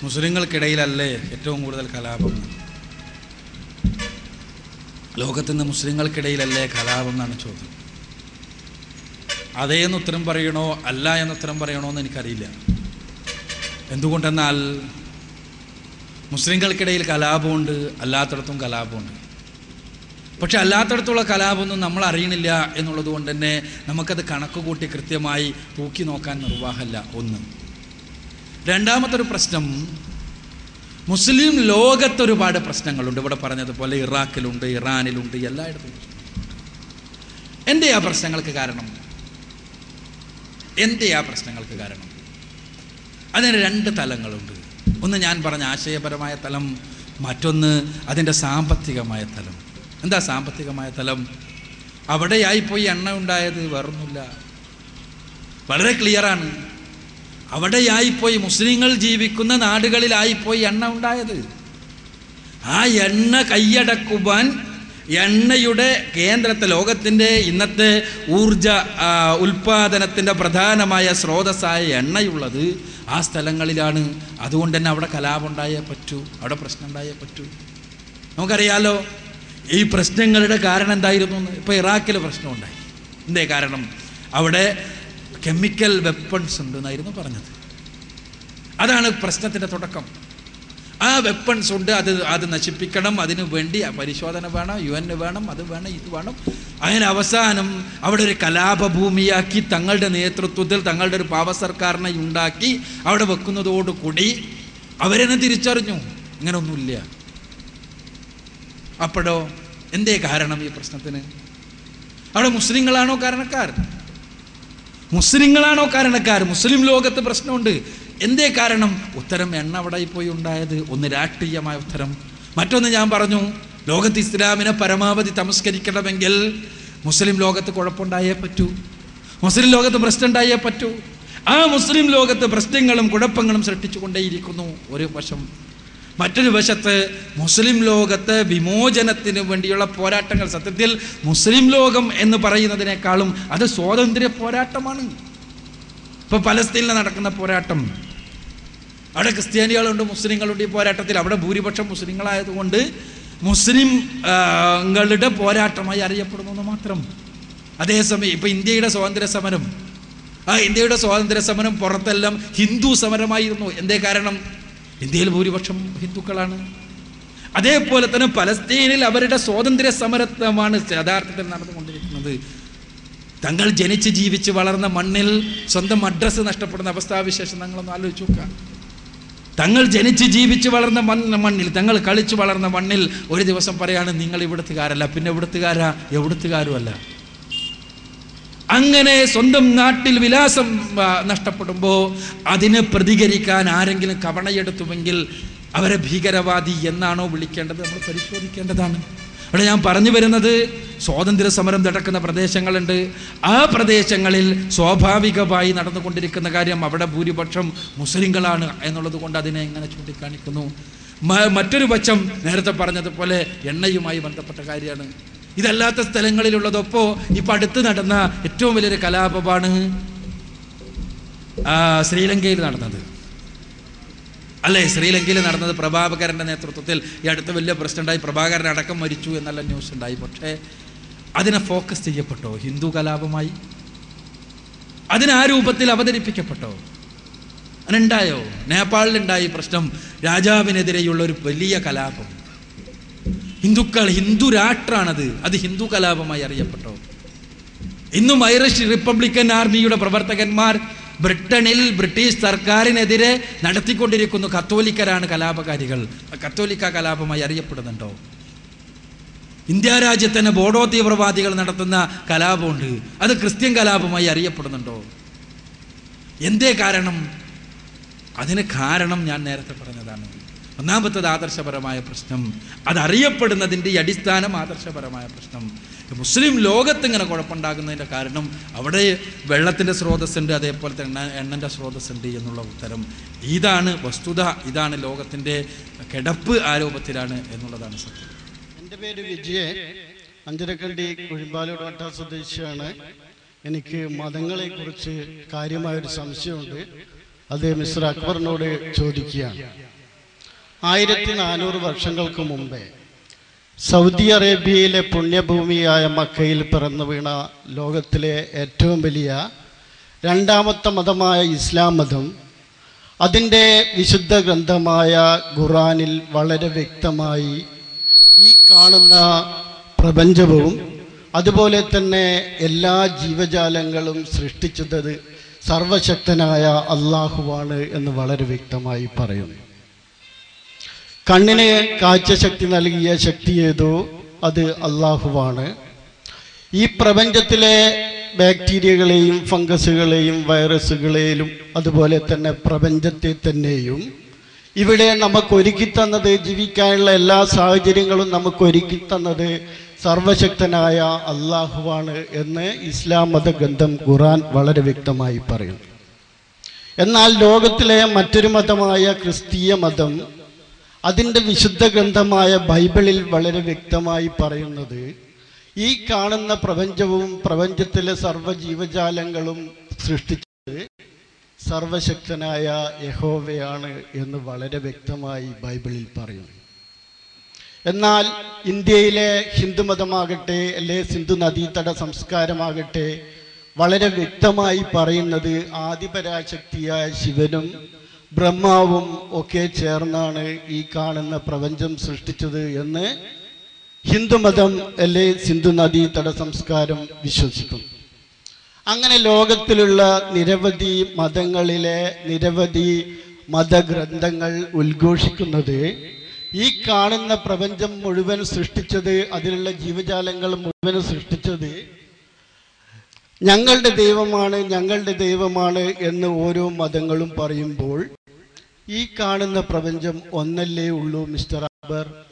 മുസ്ലിങ്ങൾക്കിടയിലല്ലേ ഏറ്റവും കൂടുതൽ കലാപം? ലോകത്തുനിന്ന് മുസ്ലിങ്ങൾക്കിടയിലല്ലേ കലാപം എന്നാണ് ചോദ്യം. അതേ എന്ന് ഉത്തരം പറയണോ അല്ല എന്ന് ഉത്തരം പറയണോ എന്ന് എനിക്കറിയില്ല. എന്തുകൊണ്ടെന്നാൽ മുസ്ലിങ്ങൾക്കിടയിൽ കലാപമുണ്ട് അല്ലാത്തടത്തും കലാപമുണ്ട്. പക്ഷെ അല്ലാത്തടത്തുള്ള കലാപമൊന്നും നമ്മൾ അറിയണില്ല എന്നുള്ളത് കൊണ്ട് തന്നെ നമുക്കത് കണക്ക് കൂട്ടി കൃത്യമായി തൂക്കി നോക്കാൻ നിർവാഹമല്ല ഒന്ന്. രണ്ടാമത്തെ ഒരു പ്രശ്നം മുസ്ലിം ലോകത്ത് ഒരുപാട് പ്രശ്നങ്ങളുണ്ട്. ഇവിടെ പറഞ്ഞതുപോലെ ഇറാഖിലുണ്ട് ഇറാനിലുണ്ട് എല്ലായിടത്തും. എന്തേ ആ പ്രശ്നങ്ങൾക്ക് കാരണം? എന്തേ ആ പ്രശ്നങ്ങൾക്ക് കാരണം. അതിന് രണ്ട് തലങ്ങളുണ്ട്. ഒന്ന് ഞാൻ പറഞ്ഞ ആശയപരമായ തലം മറ്റൊന്ന് അതിന്റെ സാമ്പത്തികമായ തലം. എന്താ സാമ്പത്തികമായ തലം? അവിടെയായിപ്പോയി എണ്ണ ഉണ്ടായത് വേറൊന്നുമില്ല. വളരെ ക്ലിയറാണ് അവിടെയായിപ്പോയി മുസ്ലിങ്ങൾ ജീവിക്കുന്ന നാടുകളിലായിപ്പോയി എണ്ണ ഉണ്ടായത്. ആ എണ്ണ കൈയടക്കുവാൻ എണ്ണയുടെ കേന്ദ്രത്തെ ലോകത്തിന്റെ ഇന്നത്തെ ഊർജ ഉൽപാദനത്തിന്റെ പ്രധാനമായ സ്രോതസ്സായ എണ്ണയുള്ളത് ആ സ്ഥലങ്ങളിലാണ്. അതുകൊണ്ട് തന്നെ അവിടെ കലാപം ഉണ്ടായേ പറ്റൂ അവിടെ പ്രശ്നം ഉണ്ടായേ പറ്റൂ. നമുക്കറിയാലോ ഈ പ്രശ്നങ്ങളുടെ കാരണം എന്തായിരുന്നു? ഇപ്പോൾ ഇറാഖിൽ പ്രശ്നമുണ്ടായി. എന്തേ കാരണം? അവിടെ കെമിക്കൽ വെപ്പൺസ് ഉണ്ട് എന്നായിരുന്നു പറഞ്ഞത്. അതാണ് പ്രശ്നത്തിന്റെ തുടക്കം. ആ വെപ്പൺസ് ഉണ്ട് അത് അത് നശിപ്പിക്കണം അതിനു വേണ്ടി പരിശോധന വേണം യു എൻ വേണം അത് വേണം ഇത് വേണം. അങ്ങനെ അവസാനം അവിടെ ഒരു കലാപഭൂമിയാക്കി തങ്ങളുടെ നേതൃത്വത്തിൽ തങ്ങളുടെ ഒരു പാവ സർക്കാരിനെ ഉണ്ടാക്കി അവിടെ വെക്കുന്നതോടുകൂടി അവരെന്നെ തിരിച്ചറിഞ്ഞു. ഇങ്ങനൊന്നുമില്ല. അപ്പോഴോ എന്തേ കാരണം ഈ പ്രശ്നത്തിന്? അവിടെ മുസ്ലിങ്ങളാണോ കാരണക്കാർ? മുസ്ലിങ്ങളാണോ കാരണക്കാർ? മുസ്ലിം ലോകത്ത് പ്രശ്നമുണ്ട്. എന്തേ കാരണം? ഉത്തരം എണ്ണ അവിടെ പോയി ഉണ്ടായത് ഒന്ന് രാഷ്ട്രീയമായ ഉത്തരം. മറ്റൊന്ന് ഞാൻ പറഞ്ഞു ലോകത്ത് ഇസ്ലാമിനെ പരമാവധി തമസ്കരിക്കണമെങ്കിൽ മുസ്ലിം ലോകത്ത് കുഴപ്പമുണ്ടായേ പറ്റൂ. മുസ്ലിം ലോകത്ത് പ്രശ്നം ഉണ്ടായേ പറ്റൂ. ആ മുസ്ലിം ലോകത്ത് പ്രശ്നങ്ങളും കുഴപ്പങ്ങളും സൃഷ്ടിച്ചുകൊണ്ടേയിരിക്കുന്നു ഒരു വശം. മറ്റൊരു വശത്ത് മുസ്ലിം ലോകത്ത് വിമോചനത്തിന് വേണ്ടിയുള്ള പോരാട്ടങ്ങൾ സത്യത്തിൽ മുസ്ലിം ലോകം എന്ന് പറയുന്നതിനേക്കാളും അത് സ്വാതന്ത്ര്യ പോരാട്ടമാണ്. ഇപ്പൊ പലസ്തീനിൽ നടക്കുന്ന പോരാട്ടം. അവിടെ ക്രിസ്ത്യാനികളുണ്ട് മുസ്ലിങ്ങളുണ്ട് ഈ പോരാട്ടത്തിൽ. അവിടെ ഭൂരിപക്ഷം മുസ്ലിങ്ങളായതുകൊണ്ട് മുസ്ലിംകളുടെ പോരാട്ടമായി അറിയപ്പെടുന്നു മാത്രം. അതേസമയം ഇപ്പൊ ഇന്ത്യയുടെ സ്വാതന്ത്ര്യ സമരം ആ ഇന്ത്യയുടെ സ്വാതന്ത്ര്യ സമരം പുറത്തെല്ലാം ഹിന്ദു സമരമായിരുന്നു. എന്തേ കാരണം? ഇന്ത്യയിൽ ഭൂരിപക്ഷം ഹിന്ദുക്കളാണ്. അതേപോലെ തന്നെ പലസ്തീനിൽ അവരുടെ സ്വാതന്ത്ര്യ സമരത്വമാണ് യഥാർത്ഥത്തിൽ നടന്നുകൊണ്ടിരിക്കുന്നത്. തങ്ങൾ ജനിച്ച് ജീവിച്ച് വളർന്ന മണ്ണിൽ സ്വന്തം അഡ്രസ്സ് നഷ്ടപ്പെടുന്ന അവസ്ഥാവിശേഷം തങ്ങളൊന്ന് ആലോചിച്ച് നോക്കുക. തങ്ങൾ ജനിച്ച് ജീവിച്ച് വളർന്ന മണ്ണ് മണ്ണിൽ തങ്ങൾ കളിച്ച് വളർന്ന മണ്ണിൽ ഒരു ദിവസം പറയാണ് നിങ്ങൾ ഇവിടുത്തുകാരല്ല പിന്നെ ഇവിടുത്തുകാരാ? എവിടുത്തുകാരും അല്ല അങ്ങനെ സ്വന്തം നാട്ടിൽ വിലാസം നഷ്ടപ്പെടുമ്പോൾ അതിന് പ്രതികരിക്കാൻ ആരെങ്കിലും കവണയെടുത്തുവെങ്കിൽ അവരെ ഭീകരവാദി എന്നാണോ വിളിക്കേണ്ടത്? നമ്മൾ പരിശോധിക്കേണ്ടതാണ്. അവിടെ ഞാൻ പറഞ്ഞു വരുന്നത് സ്വാതന്ത്ര്യ സമരം നടക്കുന്ന പ്രദേശങ്ങളുണ്ട്. ആ പ്രദേശങ്ങളിൽ സ്വാഭാവികമായി നടന്നുകൊണ്ടിരിക്കുന്ന കാര്യം അവിടെ ഭൂരിപക്ഷം മുസ്ലിങ്ങളാണ് എന്നുള്ളത് കൊണ്ട് അതിനെ എങ്ങനെ ചൂണ്ടിക്കാണിക്കുന്നു? മറ്റൊരു പക്ഷം നേരത്തെ പറഞ്ഞതുപോലെ എണ്ണയുമായി ബന്ധപ്പെട്ട കാര്യമാണ്. ഇതല്ലാത്ത സ്ഥലങ്ങളിലുള്ളതൊപ്പോ ഇപ്പൊ അടുത്ത് നടന്ന ഏറ്റവും വലിയൊരു കലാപമാണ് ശ്രീലങ്കയിൽ നടന്നത്. അല്ലേ ശ്രീലങ്കയിൽ നടന്നത് പ്രഭാകരന്റെ നേതൃത്വത്തിൽ. ഈ അടുത്ത വലിയ പ്രശ്നം ഉണ്ടായി പ്രഭാകരൻ അടക്കം മരിച്ചു എന്നുള്ള ന്യൂസ് ഉണ്ടായി. പക്ഷേ അതിനെ ഫോക്കസ് ചെയ്യപ്പെട്ടോ? ഹിന്ദു കലാപമായി? അതിനാ രൂപത്തിൽ അവതരിപ്പിക്കപ്പെട്ടോ? അതിനുണ്ടായോ നേപ്പാളിലുണ്ടായി പ്രശ്നം. രാജാവിനെതിരെയുള്ള ഒരു വലിയ കലാപം. ഹിന്ദുക്കൾ ഹിന്ദു രാഷ്ട്രാണത്. അത് ഹിന്ദു കലാപമായി അറിയപ്പെട്ടോ ഇന്നും ഐറിഷ് റിപ്പബ്ലിക്കൻ ആർമിയുടെ പ്രവർത്തകന്മാർ ബ്രിട്ടനിൽ ബ്രിട്ടീഷ് സർക്കാരിനെതിരെ നടത്തിക്കൊണ്ടിരിക്കുന്നു. കത്തോലിക്കരാണ് കലാപകാരികൾ. കത്തോലിക്ക കലാപമായി അറിയപ്പെടുന്നുണ്ടോ? ഇന്ത്യ രാജ്യത്ത് തന്നെ ബോഡോ തീവ്രവാദികൾ നടത്തുന്ന കലാപമുണ്ട്. അത് ക്രിസ്ത്യൻ കലാപമായി അറിയപ്പെടുന്നുണ്ടോ? എന്തേ കാരണം? അതിന് കാരണം ഞാൻ നേരത്തെ പറഞ്ഞതാണ്. ഒന്നാമത്തത് ആദർശപരമായ പ്രശ്നം. അതറിയപ്പെടുന്നതിന്റെ ഈ അടിസ്ഥാനം ആദർശപരമായ പ്രശ്നം. മുസ്ലിം ലോകത്ത് ഇങ്ങനെ കുഴപ്പമുണ്ടാകുന്നതിന്റെ കാരണം അവിടെ വെള്ളത്തിന്റെ സ്രോതസ്സുണ്ട് അതേപോലെ തന്നെ എണ്ണ എണ്ണന്റെ സ്രോതസ്സുണ്ട് എന്നുള്ള ഉത്തരം. ഇതാണ് വസ്തുത ഇതാണ് ലോകത്തിന്റെ കിടപ്പ് ആരോപത്തിലാണ് എന്നുള്ളതാണ് സത്യം. എന്റെ പേര് വിജയൻ അഞ്ചരക്കണ്ടി കുഴിമ്പാലോട് വട്ട സ്വദേശിയാണ്. എനിക്ക് മതങ്ങളെക്കുറിച്ച് കാര്യമായൊരു സംശയമുണ്ട്. അത് മിസ്റ്റർ അക്ബറിനോട് ചോദിക്കുകയാണ്. ആയിരത്തി നാനൂറ് വർഷങ്ങൾക്ക് മുമ്പേ സൗദി അറേബ്യയിലെ പുണ്യഭൂമിയായ മക്കയിൽ പിറന്നു വീണ ലോകത്തിലെ ഏറ്റവും വലിയ രണ്ടാമത്തെ മതമായ ഇസ്ലാം മതം അതിന്റെ വിശുദ്ധ ഗ്രന്ഥമായ ഖുറാനിൽ വളരെ വ്യക്തമായി ഈ കാണുന്ന പ്രപഞ്ചവും അതുപോലെ തന്നെ എല്ലാ ജീവജാലങ്ങളും സൃഷ്ടിച്ചത് സർവശക്തനായ അള്ളാഹുവാണ് എന്ന് വളരെ വ്യക്തമായി പറയുന്നു. കണ്ണിന് കാഴ്ചശക്തി നൽകിയ ശക്തി ഏതോ അത് അള്ളാഹുവാണ്. ഈ പ്രപഞ്ചത്തിലെ ബാക്ടീരിയകളെയും ഫംഗസുകളെയും വൈറസുകളെയും അതുപോലെ തന്നെ പ്രപഞ്ചത്തെ തന്നെയും ഇവിടെ നമുക്ക് ഒരുക്കി തന്നത് ജീവിക്കാനുള്ള എല്ലാ സാഹചര്യങ്ങളും നമുക്ക് ഒരുക്കി തന്നത് സർവശക്തനായ അള്ളാഹുവാണ് എന്ന് ഇസ്ലാം മത ഗ്രന്ഥം ഖുറാൻ വളരെ വ്യക്തമായി പറയുന്നു. എന്നാൽ ലോകത്തിലെ മറ്റൊരു മതമായ ക്രിസ്തീയ മതം അതിന്റെ വിശുദ്ധ ഗ്രന്ഥമായ ബൈബിളിൽ വളരെ വ്യക്തമായി പറയുന്നത് ഈ കാണുന്ന പ്രപഞ്ചവും പ്രപഞ്ചത്തിലെ സർവ ജീവജാലങ്ങളും സൃഷ്ടിച്ചത് സർവശക്തനായ യഹോവയാണ് എന്ന് വളരെ വ്യക്തമായി ബൈബിളിൽ പറയുന്നു. എന്നാൽ ഇന്ത്യയിലെ ഹിന്ദുമതമാകട്ടെ അല്ലെ സിന്ധു നദീതട സംസ്കാരമാകട്ടെ വളരെ വ്യക്തമായി പറയുന്നത് ആദിപരാശക്തിയായ ശിവനും ബ്രഹ്മാവും ഒക്കെ ചേർന്നാണ് ഈ കാണുന്ന പ്രപഞ്ചം സൃഷ്ടിച്ചത് എന്ന് ഹിന്ദുമതം അല്ലെ സിന്ധു നദീതട സംസ്കാരം വിശ്വസിക്കുന്നു. അങ്ങനെ ലോകത്തിലുള്ള നിരവധി മതങ്ങളിലെ നിരവധി മതഗ്രന്ഥങ്ങൾ ഉദ്ഘോഷിക്കുന്നത് ഈ കാണുന്ന പ്രപഞ്ചം മുഴുവൻ സൃഷ്ടിച്ചത് അതിലുള്ള ജീവജാലങ്ങൾ മുഴുവൻ സൃഷ്ടിച്ചത് ഞങ്ങളുടെ ദൈവമാണ് ഞങ്ങളുടെ ദൈവമാണ് എന്ന് ഓരോ മതങ്ങളും പറയുമ്പോൾ ഈ കാണുന്ന പ്രപഞ്ചം ഒന്നല്ലേ ഉള്ളൂ മിസ്റ്റർ അക്ബർ?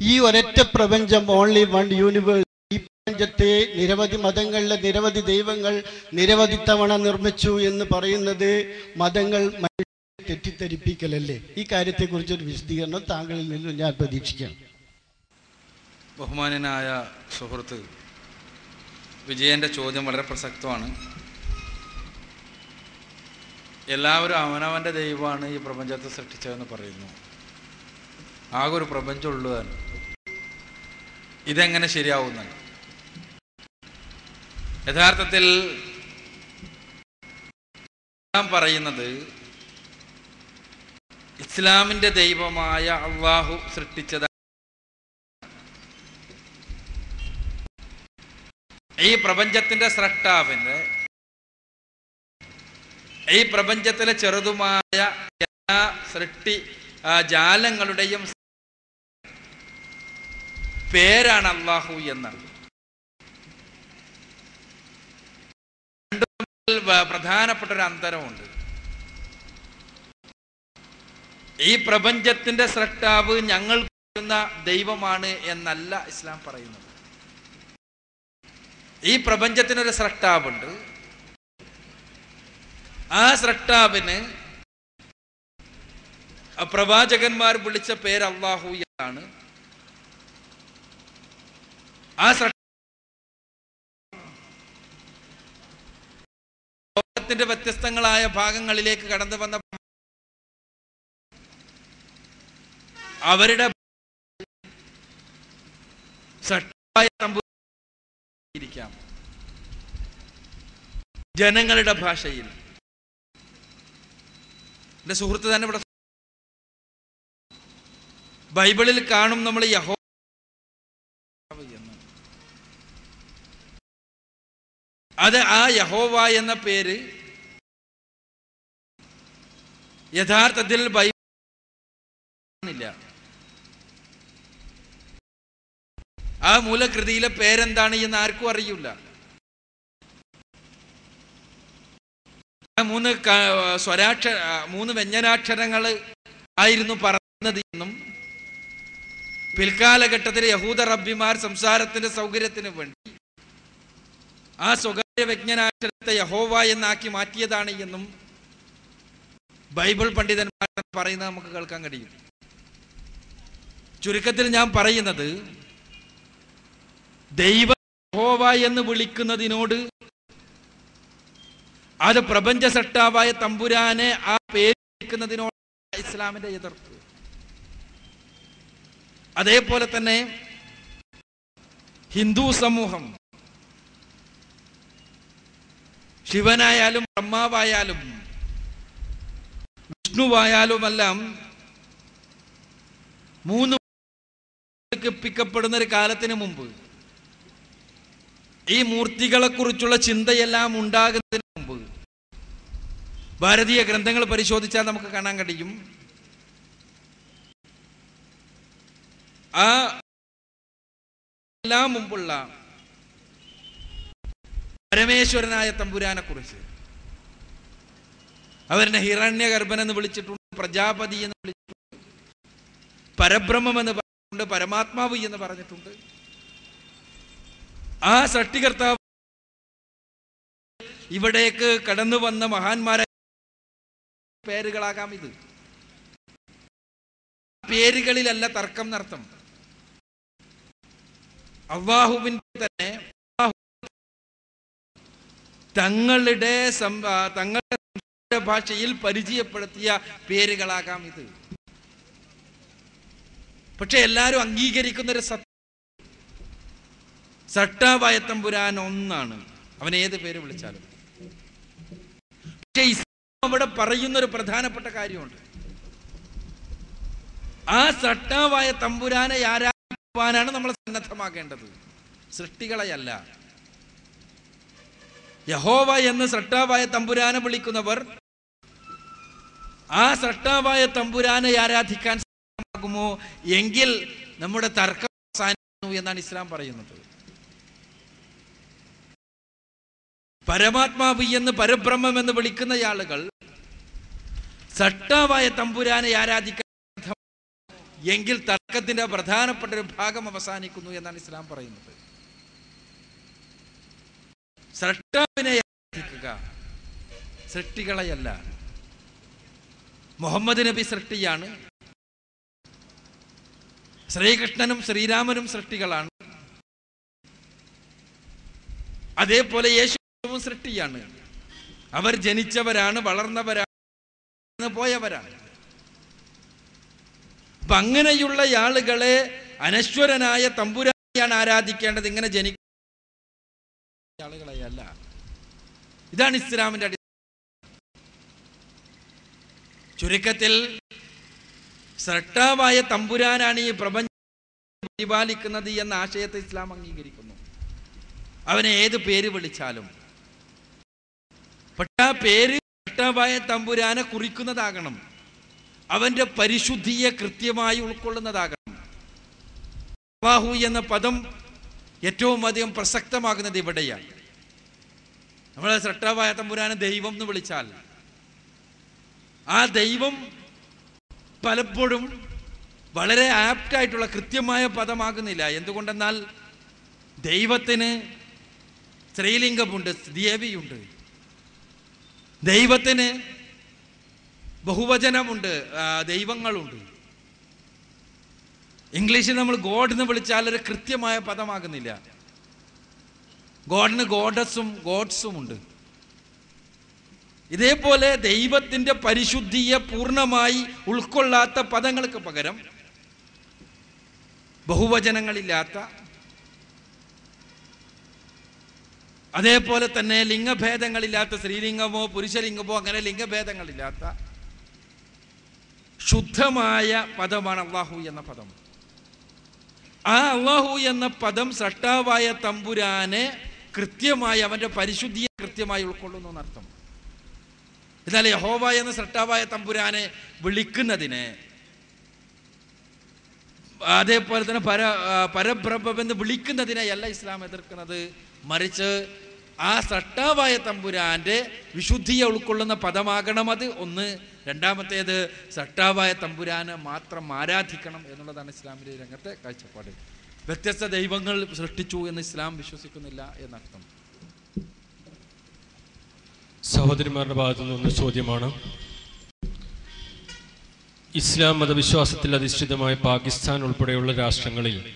ഈ ഒരൊറ്റ പ്രപഞ്ചം ഓൺലി വൺ യൂണിവേഴ്സ് ഈ പ്രപഞ്ചത്തെ നിരവധി മതങ്ങളിലെ നിരവധി ദൈവങ്ങൾ നിരവധി തവണ നിർമ്മിച്ചു എന്ന് പറയുന്നത് മതങ്ങൾ തെറ്റിദ്ധരിപ്പിക്കലല്ലേ? ഈ കാര്യത്തെക്കുറിച്ച് ഒരു വിശദീകരണം താങ്കളിൽ നിന്നും ഞാൻ പ്രതീക്ഷിക്കാം. ബഹുമാനനായ സുഹൃത്ത് വിജയന്റെ ചോദ്യം വളരെ പ്രസക്തമാണ്. എല്ലാവരും അവനവന്റെ ദൈവമാണ് ഈ പ്രപഞ്ചത്തെ സൃഷ്ടിച്ചതെന്ന് പറയുന്നു. ആകെ ഒരു പ്രപഞ്ചമുള്ളൂ തന്നെ ഇതെങ്ങനെ ശരിയാവുന്നതാണ്? യഥാർത്ഥത്തിൽ ഇസ്ലാം പറയുന്നത് ഇസ്ലാമിന്റെ ദൈവമായ അള്ളാഹു സൃഷ്ടിച്ചത്. ഈ പ്രപഞ്ചത്തിന്റെ സ്രഷ്ടാവിന്റെ ഈ പ്രപഞ്ചത്തിലെ ചെറുതുമായ എല്ലാ സൃഷ്ടി ജാലങ്ങളുടെയും പേരാണ് അള്ളാഹു എന്നാണ് പ്രധാനപ്പെട്ട ഒരു അന്തരമുണ്ട്. ഈ പ്രപഞ്ചത്തിന്റെ സ്രഷ്ടാവ് ഞങ്ങൾ ദൈവമാണ് എന്നല്ല ഇസ്ലാം പറയുന്നത്. ഈ പ്രപഞ്ചത്തിനൊരു സ്രഷ്ടാവുണ്ട് ആ സ്രഷ്ടാവിന് പ്രവാചകന്മാർ വിളിച്ച പേര് അള്ളാഹു എന്നാണ്. ആ ലോകത്തിന്റെ വ്യത്യസ്തങ്ങളായ ഭാഗങ്ങളിലേക്ക് കടന്നു വന്ന അവരുടെ ജനങ്ങളുടെ ഭാഷയിൽ. എന്റെ സുഹൃത്ത് തന്നെ ഇവിടെ ബൈബിളിൽ കാണും നമ്മൾ യഹോ എന്ന് അത് ആ യഹോവ എന്ന പേര് യഥാർത്ഥത്തിൽ ബൈബിളില്ല ആ മൂലകൃതിയിലെ പേരെന്താണ് എന്ന് ആർക്കും അറിയില്ല. മൂന്ന് സ്വരാക്ഷ മൂന്ന് വ്യഞ്ജനാക്ഷരങ്ങൾ ആയിരുന്നു പറഞ്ഞത് എന്നും പിൽക്കാലഘട്ടത്തിൽ യഹൂദ റബ്ബിമാർ സംസാരത്തിന്റെ സൗകര്യത്തിന് വേണ്ടി ആ സ്വകാര്യ വ്യജ്ഞനാക്ഷരത്തെ യഹോവ എന്നാക്കി മാറ്റിയതാണ് എന്നും ബൈബിൾ പണ്ഡിതന്മാർ പറയുന്നത് നമുക്ക് കേൾക്കാൻ കഴിയും. ചുരുക്കത്തിൽ ഞാൻ പറയുന്നത് ദൈവ യഹോവ എന്ന് വിളിക്കുന്നതിനോട് അത് പ്രപഞ്ച സട്ടാവായ തമ്പുരാനെ ആ പേര് ഇസ്ലാമിന്റെ എതിർപ്പ്. അതേപോലെ തന്നെ ഹിന്ദു സമൂഹം ശിവനായാലും ബ്രഹ്മാവായാലും വിഷ്ണുവായാലുമെല്ലാം മൂന്ന് പ്പിക്കപ്പെടുന്ന ഒരു കാലത്തിന് മുമ്പ് ഈ മൂർത്തികളെ കുറിച്ചുള്ള ചിന്തയെല്ലാം ഉണ്ടാകുന്നതിന് ഭാരതീയ ഗ്രന്ഥങ്ങൾ പരിശോധിച്ചാൽ നമുക്ക് കാണാൻ കഴിയും. ആ എല്ലാം മുമ്പുള്ള പരമേശ്വരനായ തമ്പുരാനെ കുറിച്ച് അവരുടെ ഹിരണ്യഗർഭൻ എന്ന് വിളിച്ചിട്ടുണ്ട് പ്രജാപതി എന്ന് വിളിച്ചിട്ടുണ്ട് പരബ്രഹ്മം എന്ന് പറഞ്ഞിട്ടുണ്ട് പരമാത്മാവ് എന്ന് പറഞ്ഞിട്ടുണ്ട്. ആ സൃഷ്ടികർത്താവ് ഇവിടേക്ക് കടന്നു വന്ന മഹാന്മാരെ പേരുകളാകാം ഇത് പേരുകളിലല്ല തർക്കം നർത്തം അള്ളാഹുവിന്റെ തന്നെ തങ്ങളുടെ തങ്ങളുടെ ഭാഷയിൽ പരിചയപ്പെടുത്തിയ പേരുകളാകാം ഇത് പക്ഷെ എല്ലാവരും അംഗീകരിക്കുന്ന ഒരു സത്യം. സട്ടാവായ ഒന്നാണ്. അവൻ ഏത് പേര് വിളിച്ചാലും. പക്ഷെ അവിടെ പറയുന്ന ഒരു പ്രധാനപ്പെട്ട കാര്യമുണ്ട്. ആ സട്ടാവായ തമ്പുരാനെ ആരാധിക്കുവാനാണ് നമ്മൾ സന്നദ്ധമാക്കേണ്ടത്. സൃഷ്ടികളെയല്ല. യഹോവ എന്ന് സട്ടാവായ തമ്പുരാനെ വിളിക്കുന്നവർ ആ സട്ടാവായ തമ്പുരാനെ ആരാധിക്കാൻ സാധ്യമാകുമോ എങ്കിൽ നമ്മുടെ തർക്കം അവസാനിക്കുന്നു എന്നാണ് ഇസ്ലാം പറയുന്നത്. പരമാത്മാവ് എന്ന് പരബ്രഹ്മം എന്ന് വിളിക്കുന്ന ആളുകൾ സട്ടാവായ തമ്പുരാനെ ആരാധിക്കാൻ എങ്കിൽ തർക്കത്തിന്റെ പ്രധാനപ്പെട്ട ഒരു ഭാഗം അവസാനിക്കുന്നു എന്നാണ് ഇസ്ലാം പറയുന്നത്. സൃഷ്ടാവിനെ ആരാധിക്കുക സൃഷ്ടികളെയല്ല. മുഹമ്മദ് നബി സൃഷ്ടിയാണ്. ശ്രീകൃഷ്ണനും ശ്രീരാമനും സൃഷ്ടികളാണ്. അതേപോലെ യേശുവും സൃഷ്ടിയാണ്. അവർ ജനിച്ചവരാണ് വളർന്നവരാണ് പോയവരാണ്. അപ്പൊ അങ്ങനെയുള്ള ആളുകളെ അനശ്വരനായ തമ്പുരാനെയാണ് ആരാധിക്കേണ്ടത്. ഇങ്ങനെ ജനിക്കുന്ന ആളുകളെയല്ല. ഇതാണ് ഇസ്ലാമിന്റെ അടി ചുരുക്കത്തിൽ സ്രട്ടാവായ തമ്പുരാനാണ് ഈ പ്രപഞ്ചം പരിപാലിക്കുന്നത് എന്ന ആശയത്തെ ഇസ്ലാം അംഗീകരിക്കുന്നു. അവനെ ഏത് പേര് വിളിച്ചാലും പേര് സട്ടാവായ തമ്പുരാനെ കുറിക്കുന്നതാകണം. അവന്റെ പരിശുദ്ധിയെ കൃത്യമായി ഉൾക്കൊള്ളുന്നതാകണം. അള്ളാഹു എന്ന പദം ഏറ്റവും അധികം പ്രസക്തമാകുന്നത് ഇവിടെയാണ്. നമ്മൾ ശ്രട്ടാവായ തമ്പുരാനെ ദൈവം എന്ന് വിളിച്ചാൽ ആ ദൈവം പലപ്പോഴും വളരെ ആപ്റ്റായിട്ടുള്ള കൃത്യമായ പദമാകുന്നില്ല. എന്തുകൊണ്ടെന്നാൽ ദൈവത്തിന് സ്ത്രീലിംഗമുണ്ട് ദേവിയുണ്ട്. ദൈവത്തിന് ബഹുവചനമുണ്ട് ദൈവങ്ങളുണ്ട്. ഇംഗ്ലീഷിൽ നമ്മൾ ഗോഡ് എന്ന് വിളിച്ചാൽ ഒരു കൃത്യമായ പദമാകുന്നില്ല. ഗോഡിന് ഗോഡസും ഗോഡ്സും ഉണ്ട്. ഇതേപോലെ ദൈവത്തിന്റെ പരിശുദ്ധിയെ പൂർണമായി ഉൾക്കൊള്ളാത്ത പദങ്ങൾക്ക് പകരം ബഹുവചനങ്ങളില്ലാത്ത അതേപോലെ തന്നെ ലിംഗഭേദങ്ങളില്ലാത്ത സ്ത്രീലിംഗമോ പുരുഷലിംഗമോ അങ്ങനെ ലിംഗഭേദങ്ങളില്ലാത്ത ശുദ്ധമായ പദമാണ് അള്ളാഹു എന്ന പദം. ആ അള്ളാഹു എന്ന പദം സട്ടാവായ തമ്പുരാനെ കൃത്യമായി അവന്റെ പരിശുദ്ധിയെ കൃത്യമായി ഉൾക്കൊള്ളുന്നു എന്നർത്ഥം. എന്നാൽ യഹോവ എന്ന സട്ടാവായ തമ്പുരാനെ വിളിക്കുന്നതിന് അതേപോലെ തന്നെ പര പരബ്രഹ്മെന്ന് പരബ്രഹ്മം എന്ന് വിളിക്കുന്നതിനെയല്ല ഇസ്ലാം എതിർക്കുന്നത്. മറിച്ച് ആ സട്ടാവായ തമ്പുരാന്റെ വിശുദ്ധിയെ ഉൾക്കൊള്ളുന്ന പദമാകണം അത്. ഒന്ന്. രണ്ടാമത്തേത് സട്ടാവായ തമ്പുരാനെ മാത്രം ആരാധിക്കണം എന്നുള്ളതാണ് ഇസ്ലാമിന്റെ രംഗത്തെ കാഴ്ചപ്പാട്. വ്യത്യസ്ത ദൈവങ്ങൾ സൃഷ്ടിച്ചു എന്ന് ഇസ്ലാം വിശ്വസിക്കുന്നില്ല എന്നർത്ഥം. സഹോദരിമാരുടെ ഭാഗത്തു നിന്ന് ചോദ്യമാണ്. ഇസ്ലാം മതവിശ്വാസത്തിൽ അധിഷ്ഠിതമായ പാകിസ്ഥാൻ ഉൾപ്പെടെയുള്ള രാഷ്ട്രങ്ങളിൽ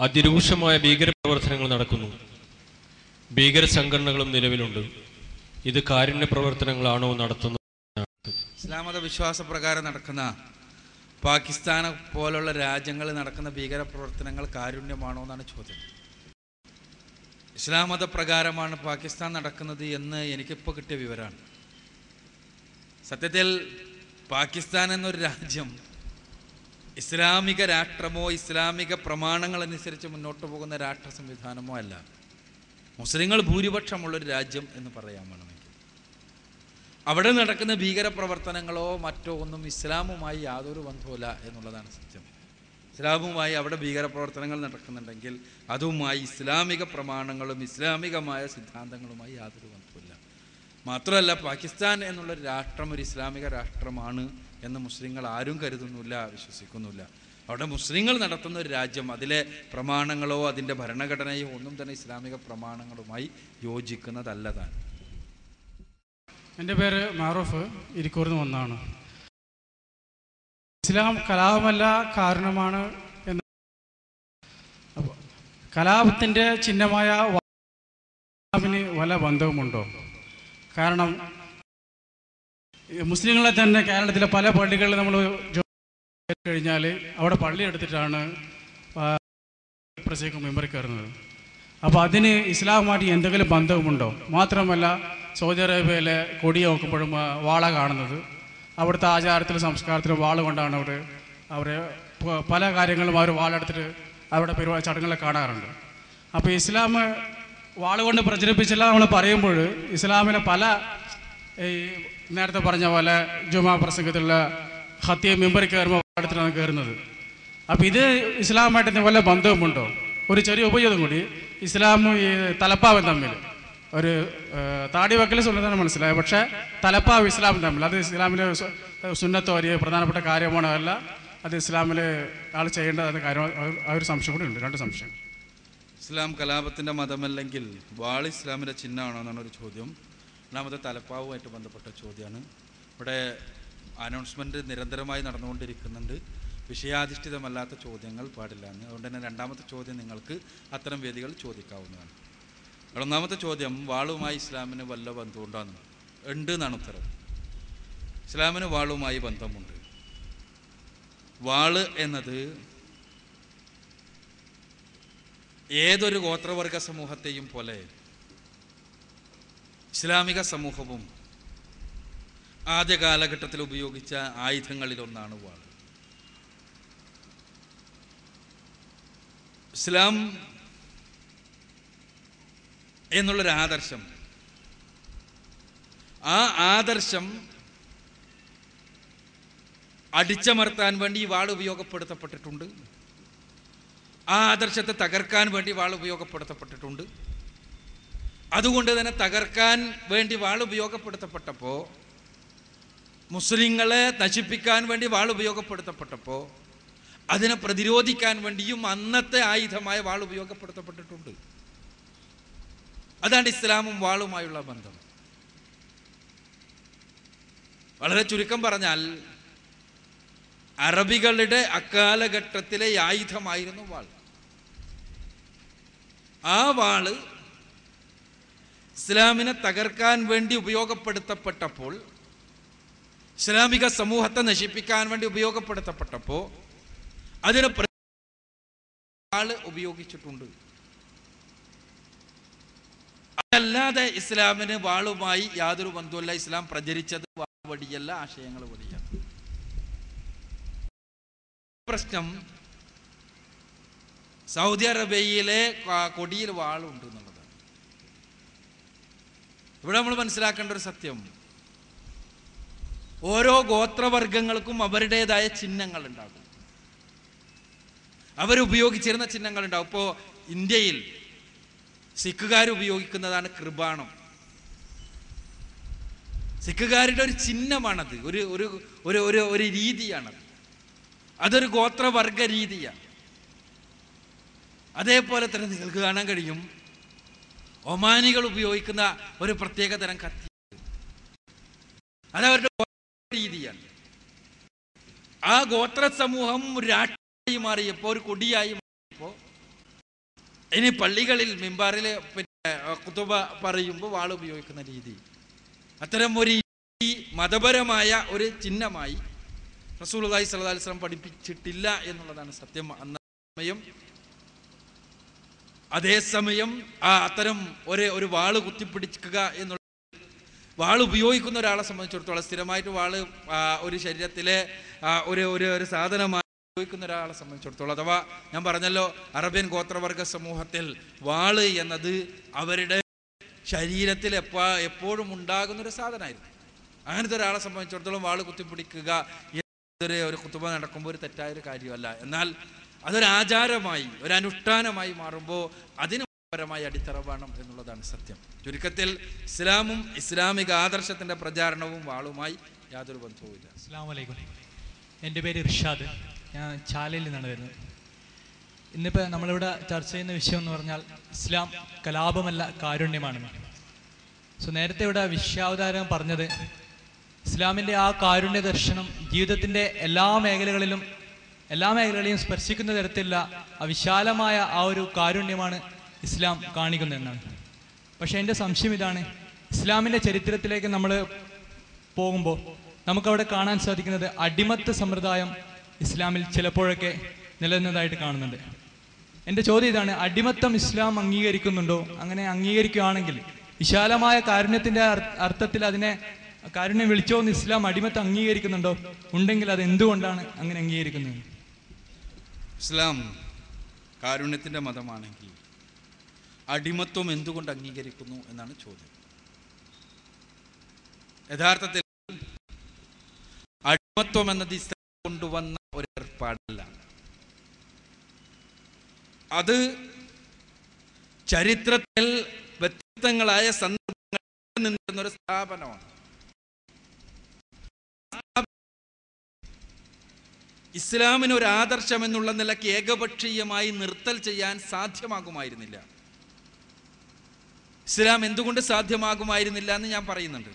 അതിരൂക്ഷമായ ഭീകരപ്രവർത്തനങ്ങൾ നടക്കുന്നു. ഭീകര സംഘടനകളും നിലവിലുണ്ട്. ഇത് കാരുണ്യ പ്രവർത്തനങ്ങളാണോ നടത്തുന്നത്? ഇസ്ലാം മത വിശ്വാസ പ്രകാരം നടക്കുന്ന പാകിസ്ഥാനെ പോലുള്ള രാജ്യങ്ങളിൽ നടക്കുന്ന ഭീകര പ്രവർത്തനങ്ങൾ കാരുണ്യമാണോ എന്നാണ് ചോദ്യം. ഇസ്ലാം മതപ്രകാരമാണ് പാകിസ്ഥാൻ നടക്കുന്നത് എന്ന് എനിക്കിപ്പോൾ കിട്ടിയ വിവരമാണ് സത്യത്തിൽ പാകിസ്ഥാൻ എന്നൊരു രാജ്യം ഇസ്ലാമിക രാഷ്ട്രമോ ഇസ്ലാമിക പ്രമാണങ്ങൾ അനുസരിച്ച് മുന്നോട്ട് പോകുന്ന രാഷ്ട്ര സംവിധാനമോ അല്ല. മുസ്ലിങ്ങൾ ഭൂരിപക്ഷമുള്ളൊരു രാജ്യം എന്ന് പറയാൻ വേണമെങ്കിൽ. അവിടെ നടക്കുന്ന ഭീകരപ്രവർത്തനങ്ങളോ മറ്റോ ഒന്നും ഇസ്ലാമുമായി യാതൊരു ബന്ധവുമില്ല എന്നുള്ളതാണ് സത്യം. ഇസ്ലാമുമായി അവിടെ ഭീകരപ്രവർത്തനങ്ങൾ നടക്കുന്നുണ്ടെങ്കിൽ അതുമായി ഇസ്ലാമിക പ്രമാണങ്ങളും ഇസ്ലാമികമായ സിദ്ധാന്തങ്ങളുമായി യാതൊരു ബന്ധവുമില്ല. മാത്രമല്ല പാകിസ്ഥാൻ എന്നുള്ളൊരു രാഷ്ട്രം ഒരു ഇസ്ലാമിക രാഷ്ട്രമാണ്. എന്ന് മുസ്ലിങ്ങൾ ആരും കരുതുന്നില്ല വിശ്വസിക്കുന്നില്ല അവിടെ മുസ്ലിങ്ങൾ നടത്തുന്ന ഒരു രാജ്യം അതിലെ പ്രമാണങ്ങളോ അതിന്റെ ഭരണഘടനയോ ഒന്നും തന്നെ ഇസ്ലാമിക പ്രമാണങ്ങളുമായി യോജിക്കുന്നതല്ലതാണ്. എന്റെ പേര് മാറൂഫ് ഇരിക്കൂർന്ന് വന്നാണ് ഇസ്ലാം കലാപമല്ല കാരണമാണ് എന്ന് കലാപത്തിന്റെ ചിഹ്നമായ ഇസ്ലാമിന് വല്ല ബന്ധവുമുണ്ടോ? കാരണം മുസ്ലിങ്ങളെ തന്നെ കേരളത്തിലെ പല പള്ളികളിൽ നമ്മൾ കഴിഞ്ഞാൽ അവിടെ പള്ളി എടുത്തിട്ടാണ് ആ, മെമ്പറി കയറുന്നത്. അപ്പോൾ അതിന് ഇസ്ലാമുമായിട്ട് എന്തെങ്കിലും ബന്ധവുമുണ്ടോ? മാത്രമല്ല സൗദി അറേബ്യയിലെ കൊടി നോക്കുമ്പോഴും വാള കാണുന്നത്. അവിടുത്തെ ആചാരത്തിലും സംസ്കാരത്തിലും വാൾ കൊണ്ടാണ് അവർ അവർ പല കാര്യങ്ങളും അവർ വാളെടുത്തിട്ട് അവരുടെ പെരുവാ ചടങ്ങുകളെ കാണാറുണ്ട്. അപ്പോൾ ഇസ്ലാം വാളുകൊണ്ട് പ്രചരിപ്പിച്ചില്ല നമ്മൾ പറയുമ്പോൾ ഇസ്ലാമിലെ പല ഈ നേരത്തെ പറഞ്ഞ പോലെ ജുമാ പ്രസംഗത്തിലുള്ള ഹത്യ മെമ്പറി കയറുമ്പോൾ പാടത്തിലാണ് കയറുന്നത്. അപ്പോൾ ഇത് ഇസ്ലാമായിട്ട് വല്ല ബന്ധവുമുണ്ടോ? ഒരു ചെറിയ ഉപയോഗം കൂടി ഇസ്ലാമും ഈ തലപ്പാവും തമ്മിൽ. ഒരു താടി വക്കൽ സുന്നത്താണ് മനസ്സിലായത്. പക്ഷേ തലപ്പാവ് ഇസ്ലാമും തമ്മിൽ. അത് ഇസ്ലാമിലെ സുന്നത്തോ ഒരു പ്രധാനപ്പെട്ട കാര്യമാണോ അല്ല അത് ഇസ്ലാമിൽ ആൾ ചെയ്യേണ്ടത് കാര്യം ആ ഒരു സംശയം കൂടി ഉണ്ട്. രണ്ട് സംശയം. ഇസ്ലാം കലാപത്തിന്റെ മതമല്ലെങ്കിൽ വാൾ ഇസ്ലാമിന്റെ ചിഹ്നമാണോ എന്നാണ് ഒരു ചോദ്യം. രണ്ടാമത്തെ തലപ്പാവുമായിട്ട് ബന്ധപ്പെട്ട ചോദ്യമാണ്. ഇവിടെ അനൗൺസ്മെന്റ് നിരന്തരമായി നടന്നുകൊണ്ടിരിക്കുന്നുണ്ട്. വിഷയാധിഷ്ഠിതമല്ലാത്ത ചോദ്യങ്ങൾ പാടില്ല. എന്ന് അതുകൊണ്ട് തന്നെ രണ്ടാമത്തെ ചോദ്യം നിങ്ങൾക്ക് അത്തരം വേദികൾ ചോദിക്കാവുന്നതാണ്. ഒന്നാമത്തെ ചോദ്യം വാളുമായി ഇസ്ലാമിന് വല്ല ബന്ധമുണ്ടോന്ന്. ഉണ്ട് എന്നാണ് ഉത്തരം. ഇസ്ലാമിന് വാളുമായി ബന്ധമുണ്ട്. വാൾ എന്നത് ഏതൊരു ഗോത്രവർഗ സമൂഹത്തെയും പോലെ ഇസ്ലാമിക സമൂഹവും ആദ്യ കാലഘട്ടത്തിൽ ഉപയോഗിച്ച ആയുധങ്ങളിലൊന്നാണ് വാൾ. ഇസ്ലാം എന്നുള്ളൊരു ആദർശം ആ ആദർശം അടിച്ചമർത്താൻ വേണ്ടി ഈ വാൾ ഉപയോഗപ്പെടുത്തപ്പെട്ടിട്ടുണ്ട്. ആ ആദർശത്തെ തകർക്കാൻ വേണ്ടി വാൾ ഉപയോഗപ്പെടുത്തപ്പെട്ടിട്ടുണ്ട്. അതുകൊണ്ട് തന്നെ തകർക്കാൻ വേണ്ടി വാൾ ഉപയോഗപ്പെടുത്തപ്പെട്ടപ്പോൾ മുസ്ലിങ്ങളെ നശിപ്പിക്കാൻ വേണ്ടി വാൾ ഉപയോഗപ്പെടുത്തപ്പെട്ടപ്പോൾ അതിനെ പ്രതിരോധിക്കാൻ വേണ്ടിയും അന്നത്തെ ആയുധമായ വാൾ ഉപയോഗപ്പെടുത്തപ്പെട്ടിട്ടുണ്ട്. അതാണ് ഇസ്ലാമും വാളുമായുള്ള ബന്ധം. വളരെ ചുരുക്കം പറഞ്ഞാൽ അറബികളുടെ അക്കാലഘട്ടത്തിലെ ആയുധമായിരുന്നു വാൾ. ആ വാൾ ഇസ്ലാമിനെ തകർക്കാൻ വേണ്ടി ഉപയോഗപ്പെടുത്തപ്പെട്ടപ്പോൾ ഇസ്ലാമിക സമൂഹത്തെ നശിപ്പിക്കാൻ വേണ്ടി ഉപയോഗപ്പെടുത്തപ്പെട്ടപ്പോൾ അതിന് ആൾ ഉപയോഗിച്ചിട്ടുണ്ട്. അതല്ലാതെ ഇസ്ലാമിന് വാളുമായി യാതൊരു ബന്ധവുമില്ല. ഇസ്ലാം പ്രചരിച്ചത് വടിയല്ല ആശയങ്ങൾ വഴിയാണ്. പ്രശ്നം സൗദി അറേബ്യയിലെ കൊടിയിൽ വാളുണ്ട് എന്നുള്ളതാണ് ഇവിടെ നമ്മൾ മനസ്സിലാക്കേണ്ട ഒരു സത്യം. ഓരോ ഗോത്രവർഗങ്ങൾക്കും അവരുടേതായ ചിഹ്നങ്ങൾ ഉണ്ടാകും അവരുപയോഗിച്ചിരുന്ന ചിഹ്നങ്ങൾ ഉണ്ടാവും ഇപ്പോൾ ഇന്ത്യയിൽ സിഖുകാർ ഉപയോഗിക്കുന്നതാണ് കൃപാണം. സിഖുകാരുടെ ഒരു ചിഹ്നമാണത്. ഒരു ഒരു ഒരു ഒരു ഒരു രീതിയാണത്. അതൊരു ഗോത്രവർഗ രീതിയാണ്. അതേപോലെ തന്നെ നിങ്ങൾക്ക് കാണാൻ കഴിയും. ഒമാനികൾ ഉപയോഗിക്കുന്ന ഒരു പ്രത്യേക തരം കത്തി. അതവരുടെ രീതിയാണ്. ആ ഗോത്ര സമൂഹം രാഷ്ട്രീയമായി മാറിയപ്പോൾ ഒരു കൊടിയായി മാറിയപ്പോൾ ഇനി പള്ളികളിൽ മിമ്പാറിൽ പിന്നെ കുത്തുബ പറയുമ്പോൾ വാൾ ഉപയോഗിക്കുന്ന രീതി. അത്തരം ഒരു മതപരമായ ഒരു ചിഹ്നമായി സ്വല്ലല്ലാഹി അലൈഹി വസല്ലം പഠിപ്പിച്ചിട്ടില്ല എന്നുള്ളതാണ് സത്യം. അന്ന അതേസമയം ആ അത്തരം ഒരു ഒരു വാൾ കുത്തിപ്പിടിക്കുക എന്നുള്ള വാൾ ഉപയോഗിക്കുന്ന ഒരാളെ സംബന്ധിച്ചിടത്തോളം സ്ഥിരമായിട്ട് വാൾ ഒരു ശരീരത്തിലെ ഒരു ഒരു ഒരു സാധനമായി ഉപയോഗിക്കുന്ന ഒരാളെ സംബന്ധിച്ചിടത്തോളം അഥവാ ഞാൻ പറഞ്ഞല്ലോ അറബ്യൻ ഗോത്രവർഗ സമൂഹത്തിൽ വാൾ എന്നത് അവരുടെ ശരീരത്തിൽ എപ്പാ എപ്പോഴും ഉണ്ടാകുന്ന ഒരു സാധനമായിരുന്നു. അങ്ങനത്തെ ഒരാളെ സംബന്ധിച്ചിടത്തോളം വാൾ കുത്തിപ്പിടിക്കുക ഒരു കുത്തുബ നടക്കുമ്പോൾ ഒരു തെറ്റായ ഒരു കാര്യമല്ല. എന്നാൽ അതൊരാചാരമായി ഒരനുഷ്ഠാനമായി മാറുമ്പോൾ അതിന് പരമായ അടിത്തറ വേണം എന്നുള്ളതാണ് സത്യം. ചുരുക്കത്തിൽ ഇസ്ലാമും ഇസ്ലാമിക ആദർശത്തിന്റെ പ്രചാരണവും വാളുമായി യാതൊരു ബന്ധവുമില്ല. അസ്സാം വലൈക്കും എന്റെ പേര് ഇർഷാദ്. ഞാൻ ചാലയിൽ നിന്നാണ് വരുന്നത്. ഇന്നിപ്പോൾ നമ്മളിവിടെ ചർച്ച ചെയ്യുന്ന വിഷയം എന്ന് പറഞ്ഞാൽ ഇസ്ലാം കലാപമല്ല കാരുണ്യമാണ്. സോ നേരത്തെ ഇവിടെ വിശ്വാവതാരം പറഞ്ഞത് ഇസ്ലാമിന്റെ ആ കാരുണ്യ ദർശനം ജീവിതത്തിന്റെ എല്ലാ മേഖലകളിലും എല്ലാ മേഖലകളെയും സ്പർശിക്കുന്ന തരത്തിലുള്ള വിശാലമായ ആ ഒരു കാരുണ്യമാണ് ഇസ്ലാം കാണിക്കുന്നതെന്നാണ്. പക്ഷേ എന്റെ സംശയം ഇതാണ് ഇസ്ലാമിന്റെ ചരിത്രത്തിലേക്ക് നമ്മൾ പോകുമ്പോൾ നമുക്കവിടെ കാണാൻ സാധിക്കുന്നത് അടിമത്ത സമ്പ്രദായം ഇസ്ലാമിൽ ചിലപ്പോഴൊക്കെ നിലനിന്നതായിട്ട് കാണുന്നുണ്ട്. എന്റെ ചോദ്യം ഇതാണ് അടിമത്തം ഇസ്ലാം അംഗീകരിക്കുന്നുണ്ടോ? അങ്ങനെ അംഗീകരിക്കുകയാണെങ്കിൽ വിശാലമായ കാരുണ്യത്തിന്റെ അർത്ഥത്തിൽ അതിനെ കാരുണ്യം വിളിച്ചോ എന്ന് ഇസ്ലാം അടിമത്തം അംഗീകരിക്കുന്നുണ്ടോ? ഉണ്ടെങ്കിൽ അത് എന്തുകൊണ്ടാണ് അങ്ങനെ അംഗീകരിക്കുന്നത്? ഇസ്ലാം കാരുണ്യത്തിന്റെ മതമാണെങ്കിൽ അടിമത്വം എന്തുകൊണ്ട് അംഗീകരിക്കുന്നു എന്നാണ് ചോദ്യം. യഥാർത്ഥത്തിൽ അടിമത്വം എന്നത് ഇസ്ലാം കൊണ്ടുവന്ന ഒരു ഏർപ്പാടല്ല. അത് ചരിത്രത്തിൽ വ്യത്യസ്തങ്ങളായ സന്ദർഭങ്ങളിൽ നിന്നിരുന്ന ഒരു സ്ഥാപനമാണ്. ഇസ്ലാമിന് ഒരു ആദർശം എന്നുള്ള നിലയ്ക്ക് ഏകപക്ഷീയമായി നിർത്തൽ ചെയ്യാൻ സാധ്യമാകുമായിരുന്നില്ല. ഇസ്ലാം എന്തുകൊണ്ട് സാധ്യമാകുമായിരുന്നില്ല എന്ന് ഞാൻ പറയുന്നുണ്ട്.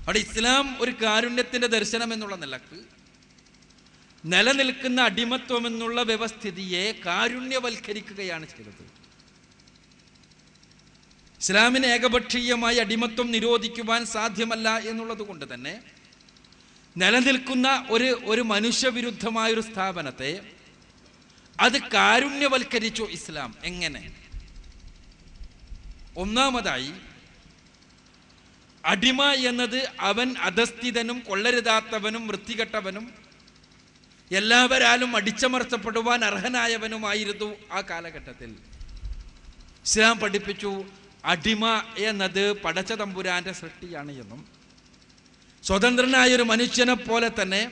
അവിടെ ഇസ്ലാം ഒരു കാരുണ്യത്തിന്റെ ദർശനം എന്നുള്ള നിലയ്ക്ക് നിലനിൽക്കുന്ന അടിമത്വം എന്നുള്ള വ്യവസ്ഥിതിയെ കാരുണ്യവൽക്കരിക്കുകയാണ് ചെയ്തത്. ഇസ്ലാമിന് ഏകപക്ഷീയമായി അടിമത്വം നിരോധിക്കുവാൻ സാധ്യമല്ല എന്നുള്ളത് കൊണ്ട് തന്നെ നിലനിൽക്കുന്ന ഒരു ഒരു മനുഷ്യവിരുദ്ധമായൊരു സ്ഥാപനത്തെ അത് കാരുണ്യവൽക്കരിച്ചു ഇസ്ലാം. എങ്ങനെ? ഒന്നാമതായി അടിമ എന്നത് അവൻ അധസ്ഥിതനും കൊള്ളരുതാത്തവനും വൃത്തികെട്ടവനും എല്ലാവരാലും അടിച്ചമർത്തപ്പെടുവാൻ അർഹനായവനുമായിരുന്നു ആ കാലഘട്ടത്തിൽ. ഇസ്ലാം പഠിപ്പിച്ചു അടിമ എന്നത് പടച്ച തമ്പുരാന്റെ സൃഷ്ടിയാണ് എന്നും സ്വതന്ത്രനായ ഒരു മനുഷ്യനെ പോലെ തന്നെ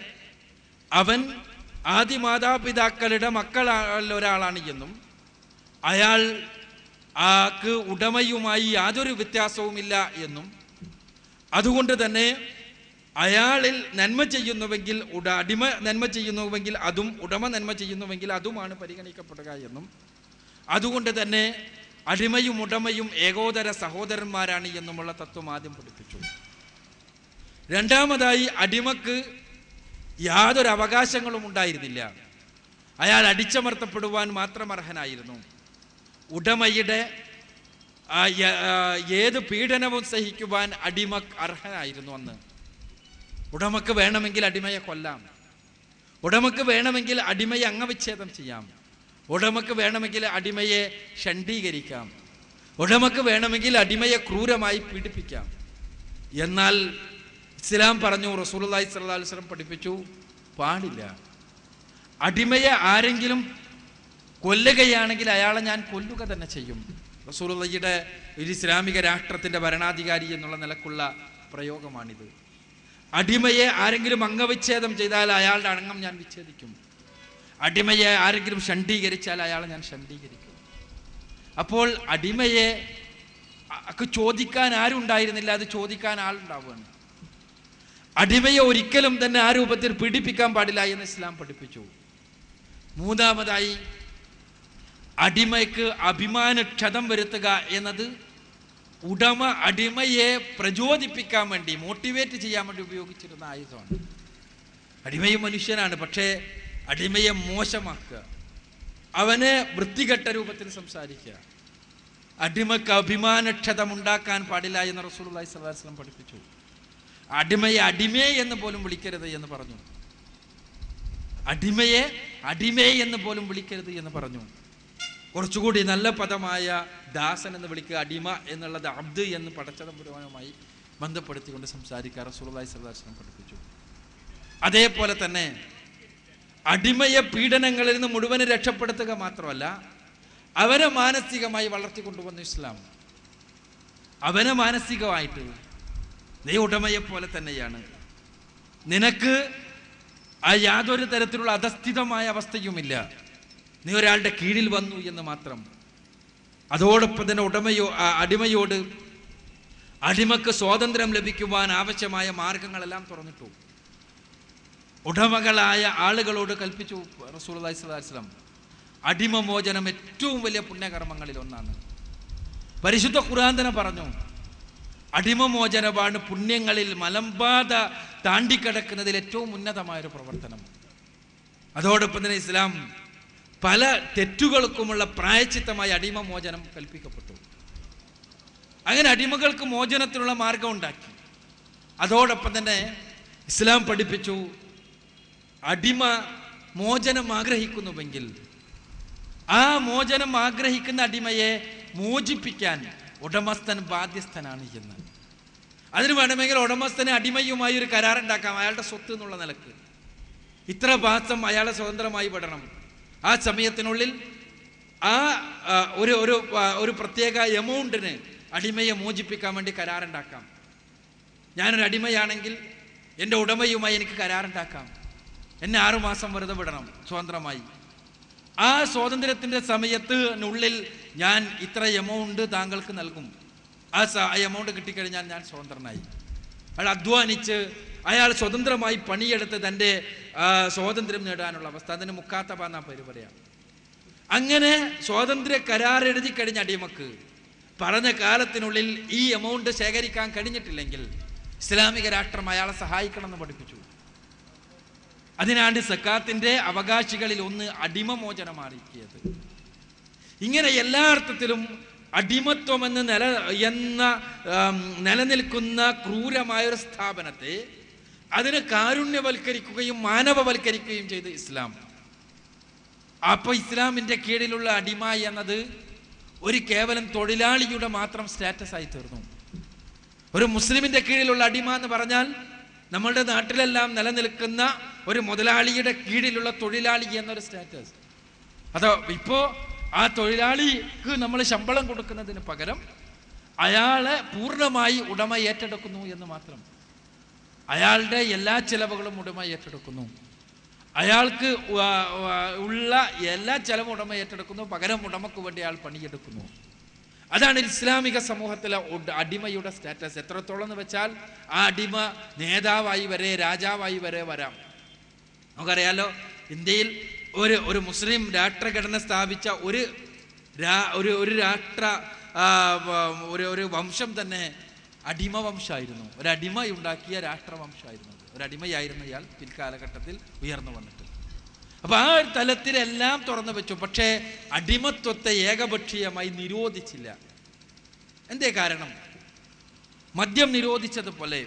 അവൻ ആദ്യ മാതാപിതാക്കളുടെ മക്കളിൽ ഒരാളാണ് എന്നും അയാൾ ആക്ക് ഉടമയുമായി യാതൊരു വ്യത്യാസവുമില്ല എന്നും. അതുകൊണ്ട് തന്നെ അയാളിൽ നന്മ ചെയ്യുന്നുവെങ്കിൽ ഉട അടിമ നന്മ ചെയ്യുന്നുവെങ്കിൽ അതും ഉടമ നന്മ ചെയ്യുന്നുവെങ്കിൽ അതുമാണ് പരിഗണിക്കപ്പെടുക എന്നും. അതുകൊണ്ട് തന്നെ അടിമയും ഉടമയും ഏകോദര സഹോദരന്മാരാണ് എന്നുമുള്ള തത്വം ആദ്യം പഠിപ്പിച്ചു. രണ്ടാമതായി അടിമക്ക് യാതൊരു അവകാശങ്ങളും ഉണ്ടായിരുന്നില്ല. അയാൾ അടിച്ചമർത്തപ്പെടുവാൻ മാത്രം അർഹനായിരുന്നു. ഉടമയുടെ ഏത് പീഡനവും സഹിക്കുവാൻ അടിമ അർഹനായിരുന്നു അന്ന്. ഉടമക്ക് വേണമെങ്കിൽ അടിമയെ കൊല്ലാം. ഉടമക്ക് വേണമെങ്കിൽ അടിമയെ അംഗവിച്ഛേദം ചെയ്യാം. ഉടമക്ക് വേണമെങ്കിൽ അടിമയെ ഷണ്ഡീകരിക്കാം. ഉടമക്ക് വേണമെങ്കിൽ അടിമയെ ക്രൂരമായി പീഡിപ്പിക്കാം. എന്നാൽ ഇസ്ലാം പറഞ്ഞു സ്വല്ലല്ലാഹു അലൈഹി വസല്ലം പഠിപ്പിച്ചു. പാടില്ല. അടിമയെ ആരെങ്കിലും കൊല്ലുകയാണെങ്കിൽ അയാളെ ഞാൻ കൊല്ലുക തന്നെ ചെയ്യും. റസൂലുള്ളയുടെ ഒരു ഇസ്ലാമിക രാഷ്ട്രത്തിന്റെ ഭരണാധികാരി എന്നുള്ള നിലക്കുള്ള പ്രയോഗമാണിത്. അടിമയെ ആരെങ്കിലും അംഗവിച്ഛേദം ചെയ്താൽ അയാളുടെ അംഗം ഞാൻ വിച്ഛേദിക്കും. അടിമയെ ആരെങ്കിലും ഷണ്ഡീകരിച്ചാൽ അയാളെ ഞാൻ ഷണ്ഡീകരിക്കും. അപ്പോൾ അടിമയെ ചോദിക്കാൻ ആരും ഉണ്ടായിരുന്നില്ല അത് ചോദിക്കാൻ ആളുണ്ടാവുകയാണ്. അടിമയെ ഒരിക്കലും തന്നെ ആ രൂപത്തിൽ പീഡിപ്പിക്കാൻ പാടില്ല എന്ന് ഇസ്ലാം പഠിപ്പിച്ചു. മൂന്നാമതായി അടിമയ്ക്ക് അഭിമാനക്ഷതം വരുത്തുക എന്നത് ഉടമ അടിമയെ പ്രചോദിപ്പിക്കാൻ വേണ്ടി മോട്ടിവേറ്റ് ചെയ്യാൻ വേണ്ടി ഉപയോഗിച്ചിരുന്ന ആയുധമാണ്. അടിമയും മനുഷ്യനാണ് പക്ഷേ അടിമയെ മോശമാക്കുക അവനെ വൃത്തികെട്ട രൂപത്തിൽ സംസാരിക്കുക. അടിമക്ക് അഭിമാനക്ഷതം ഉണ്ടാക്കാൻ പാടില്ല എന്ന് റസൂലുള്ളാഹി അള്ളഹി വസല്ലം പഠിപ്പിച്ചു. അടിമയെ അടിമേ എന്ന് പോലും വിളിക്കരുത് എന്ന് പറഞ്ഞു. അടിമയെ അടിമേ എന്ന് പോലും വിളിക്കരുത് എന്ന് പറഞ്ഞു. കുറച്ചുകൂടി നല്ല പദമായ ദാസൻ എന്ന് വിളിക്കുക അടിമ എന്നുള്ളത് അബ്ദ് എന്ന് പടച്ചതമ്പുരവുമായി ബന്ധപ്പെടുത്തിക്കൊണ്ട് സംസാരിക്കുക റസൂലുള്ളാഹി സർദാശനം പഠിപ്പിച്ചു. അതേപോലെ തന്നെ അടിമയെ പീഡനങ്ങളിൽ നിന്ന് മുഴുവൻ രക്ഷപ്പെടുത്തുക മാത്രമല്ല അവനെ മാനസികമായി വളർത്തിക്കൊണ്ടുവന്നു ഇസ്ലാം. അവനെ മാനസികമായിട്ട് നീ ഉടമയെ പോലെ തന്നെയാണ്. നിനക്ക് ആ യാതൊരു തരത്തിലുള്ള അധസ്ഥിതമായ അവസ്ഥയുമില്ല. നീ ഒരാളുടെ കീഴിൽ വന്നു എന്ന് മാത്രം. അതോടൊപ്പം തന്നെ ഉടമയോ അടിമയോട് അടിമക്ക് സ്വാതന്ത്ര്യം ലഭിക്കുവാൻ ആവശ്യമായ മാർഗങ്ങളെല്ലാം തുറന്നിട്ടു. ഉടമകളായ ആളുകളോട് കൽപ്പിച്ചു റസൂൽ വസ്ലം അടിമമോചനം ഏറ്റവും വലിയ പുണ്യകർമ്മങ്ങളിൽ ഒന്നാണ്. പരിശുദ്ധ ഖുർആൻ തന്നെ പറഞ്ഞു അടിമമോചനമാണ് പുണ്യങ്ങളിൽ മലമ്പാത താണ്ടിക്കിടക്കുന്നതിൽ ഏറ്റവും ഉന്നതമായ ഒരു പ്രവർത്തനം. അതോടൊപ്പം തന്നെ ഇസ്ലാം പല തെറ്റുകൾക്കുമുള്ള പ്രായച്ചിത്തമായ അടിമമോചനം കൽപ്പിക്കപ്പെട്ടു. അങ്ങനെ അടിമകൾക്ക് മോചനത്തിനുള്ള മാർഗം ഉണ്ടാക്കി അതോടൊപ്പം തന്നെ ഇസ്ലാം പഠിപ്പിച്ചു അടിമ മോചനം ആഗ്രഹിക്കുന്നുവെങ്കിൽ ആ മോചനം ആഗ്രഹിക്കുന്ന അടിമയെ മോചിപ്പിക്കാൻ ഉടമസ്ഥൻ ബാധ്യസ്ഥനാണ് എന്ന്. അതിന് വേണമെങ്കിൽ ഉടമസ്ഥനെ അടിമയുമായി ഒരു കരാറുണ്ടാക്കാം അയാളുടെ സ്വത്ത് എന്നുള്ള നിലയ്ക്ക്. ഇത്ര ഭാഗം അയാളെ സ്വതന്ത്രമായി വിടണം. ആ സമയത്തിനുള്ളിൽ ആ ഒരു ഒരു ഒരു പ്രത്യേക എമൗണ്ടിന് അടിമയെ മോചിപ്പിക്കാൻ വേണ്ടി കരാറുണ്ടാക്കാം. ഞാനൊരു അടിമയാണെങ്കിൽ എന്റെ ഉടമയുമായി എനിക്ക് കരാറുണ്ടാക്കാം. എന്നെ ആറുമാസം വെറുതെ വിടണം സ്വതന്ത്രമായി. ആ സ്വാതന്ത്ര്യത്തിന്റെ സമയത്തിനുള്ളിൽ ഞാൻ ഇത്ര എമൗണ്ട് താങ്കൾക്ക് നൽകും. ആ എമൗണ്ട് കിട്ടിക്കഴിഞ്ഞാൽ ഞാൻ സ്വതന്ത്രനായി. അയാൾ അധ്വാനിച്ച് അയാൾ സ്വതന്ത്രമായി പണിയെടുത്ത് തന്റെ സ്വാതന്ത്ര്യം നേടാനുള്ള അവസ്ഥ. അതിന് മുക്കാത്ത എന്നാ പേര് പറയാം. അങ്ങനെ സ്വാതന്ത്ര്യ കരാർ എഴുതി കഴിഞ്ഞ അടിമക്ക് പറഞ്ഞ കാലത്തിനുള്ളിൽ ഈ എമൗണ്ട് ശേഖരിക്കാൻ കഴിഞ്ഞിട്ടില്ലെങ്കിൽ ഇസ്ലാമിക രാഷ്ട്രം അയാളെ സഹായിക്കണമെന്ന് പഠിപ്പിച്ചു. അതിനാണ് സക്കാത്തിന്റെ അവകാശികളിൽ ഒന്ന് അടിമമോചനമാക്കിയത്. ഇങ്ങനെ എല്ലാ അർത്ഥത്തിലും അടിമത്വം എന്ന് നില എന്ന നിലനിൽക്കുന്ന ക്രൂരമായ ഒരു സ്ഥാപനത്തെ അതിനെ കാരുണ്യവൽക്കരിക്കുകയും മാനവവൽക്കരിക്കുകയും ചെയ്ത് ഇസ്ലാം. അപ്പൊ ഇസ്ലാമിന്റെ കീഴിലുള്ള അടിമ എന്നത് ഒരു കേവലം തൊഴിലാളിയുടെ മാത്രം സ്റ്റാറ്റസ് ആയി തീർന്നു. ഒരു മുസ്ലിമിന്റെ കീഴിലുള്ള അടിമ എന്ന് പറഞ്ഞാൽ നമ്മളുടെ നാട്ടിലെല്ലാം നിലനിൽക്കുന്ന ഒരു മുതലാളിയുടെ കീഴിലുള്ള തൊഴിലാളി എന്നൊരു സ്റ്റാറ്റസ് അതോ ഇപ്പോ ആ തൊഴിലാളിക്ക് നമ്മൾ ശമ്പളം കൊടുക്കുന്നതിന് പകരം അയാളെ പൂർണമായി ഉടമ ഏറ്റെടുക്കുന്നു എന്ന് മാത്രം. അയാളുടെ എല്ലാ ചെലവുകളും ഉടമ ഏറ്റെടുക്കുന്നു. അയാൾക്ക് ഉള്ള എല്ലാ ചെലവും ഉടമ ഏറ്റെടുക്കുന്നു. പകരം ഉടമക്ക് വേണ്ടി അയാൾ പണിയെടുക്കുന്നു. അതാണ് ഇസ്ലാമിക സമൂഹത്തിലെ അടിമയുടെ സ്റ്റാറ്റസ്. എത്രത്തോളം എന്ന് വെച്ചാൽ ആ അടിമ നേതാവായി വരെ രാജാവായി വരെ വരാം. നമുക്കറിയാലോ ഇന്ത്യയിൽ ഒരു ഒരു മുസ്ലിം രാഷ്ട്രഘടന സ്ഥാപിച്ച ഒരു ഒരു ഒരു രാഷ്ട്ര ഒരു ഒരു വംശം തന്നെ അടിമ വംശമായിരുന്നു ഒരു അടിമയുണ്ടാക്കിയ രാഷ്ട്രവംശമായിരുന്നു അത്. ഒരു അടിമയായിരുന്നു ഇയാൾ പിൽക്കാലഘട്ടത്തിൽ ഉയർന്നു വന്നിട്ട്. അപ്പൊ ആ ഒരു തലത്തിലെല്ലാം തുറന്നു വെച്ചു. പക്ഷേ അടിമത്വത്തെ ഏകപക്ഷീയമായി നിരോധിച്ചില്ല. എന്തേ കാരണം? മദ്യം നിരോധിച്ചതുപോലെ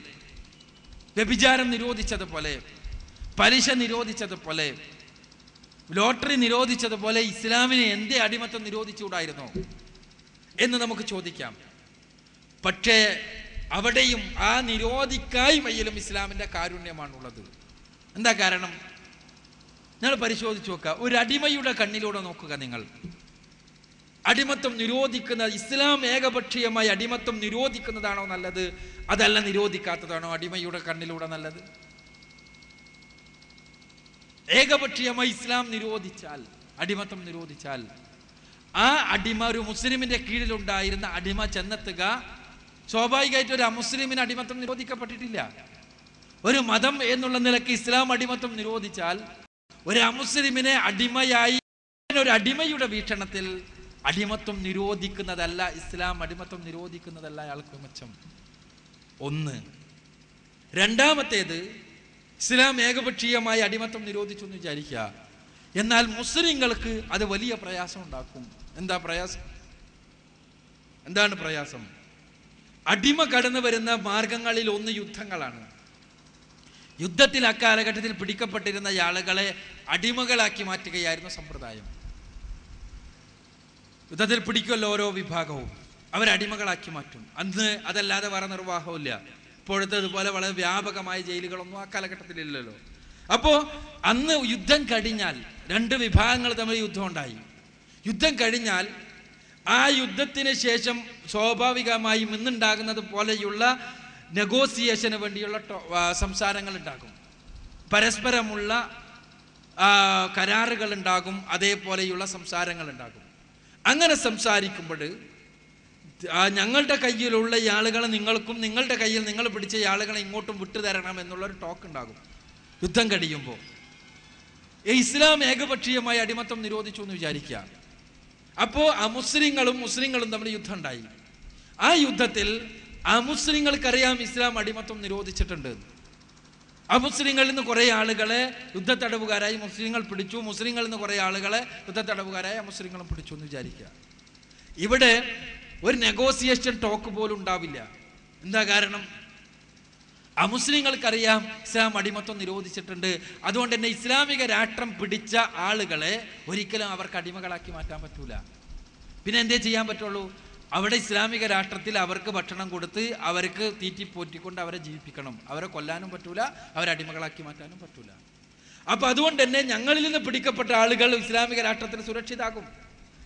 വ്യഭിചാരം നിരോധിച്ചതുപോലെ പലിശ നിരോധിച്ചതുപോലെ ലോട്ടറി നിരോധിച്ചതുപോലെ ഇസ്ലാമിനെ എന്തേ അടിമത്തം നിരോധിച്ചുകൂടായിരുന്നോ എന്ന് നമുക്ക് ചോദിക്കാം. പക്ഷേ അവിടെയും ആ നിരോധിക്കായ്മയിലും ഇസ്ലാമിന്റെ കാരുണ്യമാണുള്ളത്. എന്താ കാരണം? നിങ്ങൾ പരിശോധിച്ച് നോക്കുക. ഒരു അടിമയുടെ കണ്ണിലൂടെ നോക്കുക നിങ്ങൾ. അടിമത്വം നിരോധിക്കുന്ന ഇസ്ലാം ഏകപക്ഷീയമായി അടിമത്വം നിരോധിക്കുന്നതാണോ നല്ലത്? അതല്ല നിരോധിക്കാത്തതാണോ അടിമയുടെ കണ്ണിലൂടെ നല്ലത്? ഏകപക്ഷീയമായി ഇസ്ലാം നിരോധിച്ചാൽ അടിമത്തം നിരോധിച്ചാൽ ആ അടിമ ഒരു മുസ്ലിമിന്റെ കീഴിലുണ്ടായിരുന്ന അടിമ ചെന്നെത്തുക സ്വാഭാവികമായിട്ട് ഒരു അമുസ്ലിമിന് അടിമത്തം നിരോധിക്കപ്പെട്ടിട്ടില്ല. ഒരു മതം എന്നുള്ള നിലയ്ക്ക് ഇസ്ലാം അടിമത്തം നിരോധിച്ചാൽ ഒരു അമുസ്ലിമിനെ അടിമയായി ഒരു അടിമയുടെ വീക്ഷണത്തിൽ അടിമത്വം നിരോധിക്കുന്നതല്ല ഇസ്ലാം അടിമത്വം നിരോധിക്കുന്നതല്ല അയാൾക്ക് മെച്ചം. ഒന്ന്. രണ്ടാമത്തേത് ഇസ്ലാം ഏകപക്ഷീയമായ അടിമത്തം നിരോധിച്ചു എന്ന് വിചാരിക്കുക. എന്നാൽ മുസ്ലിങ്ങൾക്ക് അത് വലിയ പ്രയാസം ഉണ്ടാക്കും. എന്താ പ്രയാസം? എന്താണ് പ്രയാസം? അടിമ കടന്നു വരുന്ന മാർഗങ്ങളിൽ ഒന്ന് യുദ്ധങ്ങളാണ്. യുദ്ധത്തിൽ അക്കാലഘട്ടത്തിൽ പിടിക്കപ്പെട്ടിരുന്ന ആളുകളെ അടിമകളാക്കി മാറ്റുകയായിരുന്നു സമ്പ്രദായം. യുദ്ധത്തിൽ പിടിക്കുമല്ലോ ഓരോ വിഭാഗവും. അവരടിമകളാക്കി മാറ്റും. അന്ന് അതല്ലാതെ വേറെ നിർവാഹമില്ല ഇപ്പോഴത്തെ ഇതുപോലെ വളരെ വ്യാപകമായ ജയിലുകളൊന്നും ആ കാലഘട്ടത്തിലില്ലല്ലോ. അപ്പോൾ അന്ന് യുദ്ധം കഴിഞ്ഞാൽ രണ്ട് വിഭാഗങ്ങൾ തമ്മിൽ യുദ്ധം ഉണ്ടായി. യുദ്ധം കഴിഞ്ഞാൽ ആ യുദ്ധത്തിന് ശേഷം സ്വാഭാവികമായും ഇന്നുണ്ടാകുന്നത് പോലെയുള്ള നെഗോസിയേഷന് വേണ്ടിയുള്ള സംസാരങ്ങൾ ഉണ്ടാകും. പരസ്പരമുള്ള കരാറുകൾ ഉണ്ടാകും. അതേപോലെയുള്ള സംസാരങ്ങൾ ഉണ്ടാകും. അങ്ങനെ സംസാരിക്കുമ്പോൾ ഞങ്ങളുടെ കയ്യിലുള്ള ഈ ആളുകളെ നിങ്ങൾക്കും നിങ്ങളുടെ കയ്യിൽ നിങ്ങൾ പിടിച്ച ആളുകളെ ഇങ്ങോട്ടും വിട്ടുതരണം എന്നുള്ളൊരു ടോക്ക് ഉണ്ടാകും. യുദ്ധം കഴിയുമ്പോൾ. ഇസ്ലാം ഏകപക്ഷീയമായി അടിമത്തം നിരോധിച്ചു എന്ന് വിചാരിക്കുക. അപ്പോൾ അമുസ്ലിങ്ങളും മുസ്ലിങ്ങളും തമ്മിൽ യുദ്ധം ഉണ്ടായി. ആ യുദ്ധത്തിൽ അമുസ്ലിങ്ങൾക്കറിയാം ഇസ്ലാം അടിമത്തം നിരോധിച്ചിട്ടുണ്ട്. അമുസ്ലിങ്ങളിൽ നിന്ന് കുറേ ആളുകളെ യുദ്ധത്തടവുകാരായി മുസ്ലിങ്ങൾ പിടിച്ചു. മുസ്ലിങ്ങളിൽ നിന്ന് കുറേ ആളുകളെ യുദ്ധത്തടവുകാരായി അമുസ്ലിങ്ങളും പിടിച്ചു എന്ന് വിചാരിക്കുക. ഇവിടെ ഒരു നെഗോസിയേഷൻ ടോക്ക് പോലും ഉണ്ടാവില്ല. എന്താ കാരണം? അമുസ്ലിങ്ങൾക്കറിയാം ഇസ്ലാം അടിമത്വം നിരോധിച്ചിട്ടുണ്ട്. അതുകൊണ്ട് തന്നെ ഇസ്ലാമിക രാഷ്ട്രം പിടിച്ച ആളുകളെ ഒരിക്കലും അവർക്ക് അടിമകളാക്കി മാറ്റാൻ പറ്റൂല. പിന്നെ എന്തേ ചെയ്യാൻ പറ്റുള്ളൂ? അവിടെ ഇസ്ലാമിക രാഷ്ട്രത്തിൽ അവർക്ക് ഭക്ഷണം കൊടുത്ത് അവർക്ക് തീറ്റി പോറ്റിക്കൊണ്ട് അവരെ ജീവിപ്പിക്കണം. അവരെ കൊല്ലാനും പറ്റൂല അവരെ അടിമകളാക്കി മാറ്റാനും പറ്റൂല. അപ്പൊ അതുകൊണ്ട് തന്നെ ഞങ്ങളിൽ നിന്ന് പിടിക്കപ്പെട്ട ആളുകൾ ഇസ്ലാമിക രാഷ്ട്രത്തിന് സുരക്ഷിതാകും.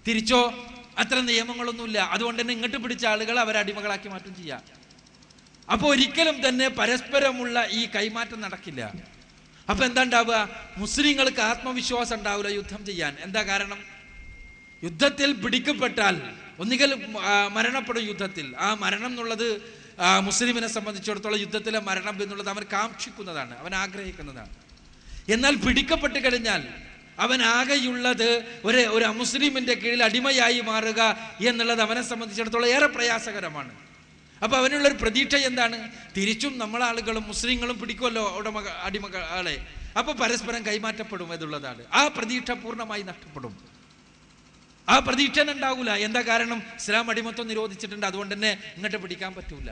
തിരിച്ചോ? അത്ര നിയമങ്ങളൊന്നുമില്ല. അതുകൊണ്ട് തന്നെ ഇങ്ങോട്ട് പിടിച്ച ആളുകൾ അവരെ അടിമകളാക്കി മാറ്റം ചെയ്യാം. അപ്പൊ ഒരിക്കലും തന്നെ പരസ്പരമുള്ള ഈ കൈമാറ്റം നടക്കില്ല. അപ്പൊ എന്താ ഉണ്ടാവുക? മുസ്ലിങ്ങൾക്ക് ആത്മവിശ്വാസം ഉണ്ടാവില്ല യുദ്ധം ചെയ്യാൻ. എന്താ കാരണം? യുദ്ധത്തിൽ പിടിക്കപ്പെട്ടാൽ ഒന്നുകിൽ മരണപ്പെടും യുദ്ധത്തിൽ. ആ മരണം എന്നുള്ളത് മുസ്ലിമിനെ സംബന്ധിച്ചിടത്തോളം യുദ്ധത്തിലെ മരണം എന്നുള്ളത് അവൻ കാക്ഷിക്കുന്നതാണ്. അവൻ ആഗ്രഹിക്കുന്നതാണ്. എന്നാൽ പിടിക്കപ്പെട്ട് കഴിഞ്ഞാൽ അവൻ ആകെയുള്ളത് ഒരു ഒരു അമുസ്ലിമിന്റെ കീഴിൽ അടിമയായി മാറുക എന്നുള്ളത് അവനെ സംബന്ധിച്ചിടത്തോളം ഏറെ പ്രയാസകരമാണ്. അപ്പൊ അവനുള്ളൊരു പ്രതീക്ഷ എന്താണ്? തിരിച്ചും നമ്മളെ ആളുകളും മുസ്ലിങ്ങളും പിടിക്കുമല്ലോ ഉടമ അടിമകളെ അപ്പൊ പരസ്പരം കൈമാറ്റപ്പെടും എന്നുള്ളതാണ്. ആ പ്രതീക്ഷ പൂർണമായി നഷ്ടപ്പെടും. ആ പ്രതീക്ഷ ഉണ്ടാവൂല. എന്താ കാരണം? ഇസ്ലാം അടിമത്വം നിരോധിച്ചിട്ടുണ്ട്. അതുകൊണ്ട് തന്നെ ഇങ്ങോട്ട് പിടിക്കാൻ പറ്റൂല.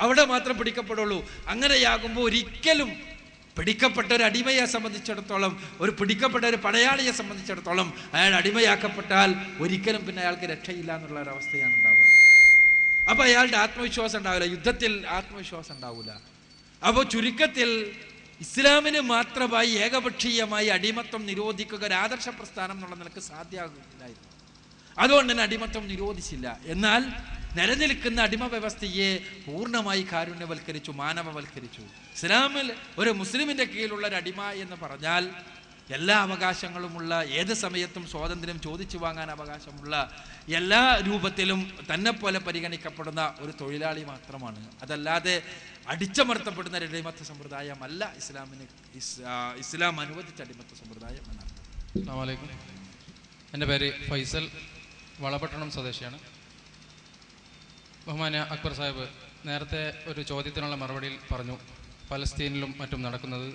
അവിടെ മാത്രം പിടിക്കപ്പെടുള്ളൂ. അങ്ങനെയാകുമ്പോൾ ഒരിക്കലും പിടിക്കപ്പെട്ട ഒരു അടിമയെ സംബന്ധിച്ചിടത്തോളം ഒരു പിടിക്കപ്പെട്ട ഒരു പടയാളിയെ സംബന്ധിച്ചിടത്തോളം അയാൾ അടിമയാക്കപ്പെട്ടാൽ ഒരിക്കലും പിന്നെ അയാൾക്ക് രക്ഷയില്ല എന്നുള്ള ഒരു അവസ്ഥയാണ് ഉണ്ടാവുക. അപ്പൊ അയാളുടെ ആത്മവിശ്വാസം ഉണ്ടാവില്ല. യുദ്ധത്തിൽ ആത്മവിശ്വാസം ഉണ്ടാവില്ല അപ്പോൾ ചുരുക്കത്തിൽ ഇസ്ലാമിന് മാത്രമായി ഏകപക്ഷീയമായി അടിമത്വം നിരോധിക്കുക ഒരു ആദർശ പ്രസ്ഥാനം എന്നുള്ള നിലയ്ക്ക് സാധ്യമാകില്ലായിരുന്നു അതുകൊണ്ട് തന്നെ അടിമത്വം നിരോധിച്ചില്ല. എന്നാൽ നിലനിൽക്കുന്ന അടിമ വ്യവസ്ഥയെ പൂർണമായി കാരുണ്യവൽക്കരിച്ചു മാനവവൽക്കരിച്ചു. ഇസ്ലാമിൽ ഒരു മുസ്ലിമിന്റെ കീഴിലുള്ള ഒരു അടിമ എന്ന് പറഞ്ഞാൽ എല്ലാ അവകാശങ്ങളുമുള്ള ഏത് സമയത്തും സ്വാതന്ത്ര്യം ചോദിച്ചു വാങ്ങാൻ അവകാശമുള്ള എല്ലാ രൂപത്തിലും തന്നെ പോലെ പരിഗണിക്കപ്പെടുന്ന ഒരു തൊഴിലാളി മാത്രമാണ്. അതല്ലാതെ അടിച്ചമർത്തപ്പെടുന്ന ഒരു അടിമത്ത സമ്പ്രദായമല്ല ഇസ്ലാമിന് ഇസ്ലാം അനുവദിച്ച അടിമത്ത സമ്പ്രദായം എന്നാണ്. അസ്സാം വലൈക്കും എന്റെ പേര് ഫൈസൽ വളപട്ടണം സ്വദേശിയാണ്. ബഹുമാന്യ അക്ബർ സാഹിബ് നേരത്തെ ഒരു ചോദ്യത്തിനുള്ള മറുപടിയിൽ പറഞ്ഞു പലസ്തീനിലും മറ്റും നടക്കുന്നത്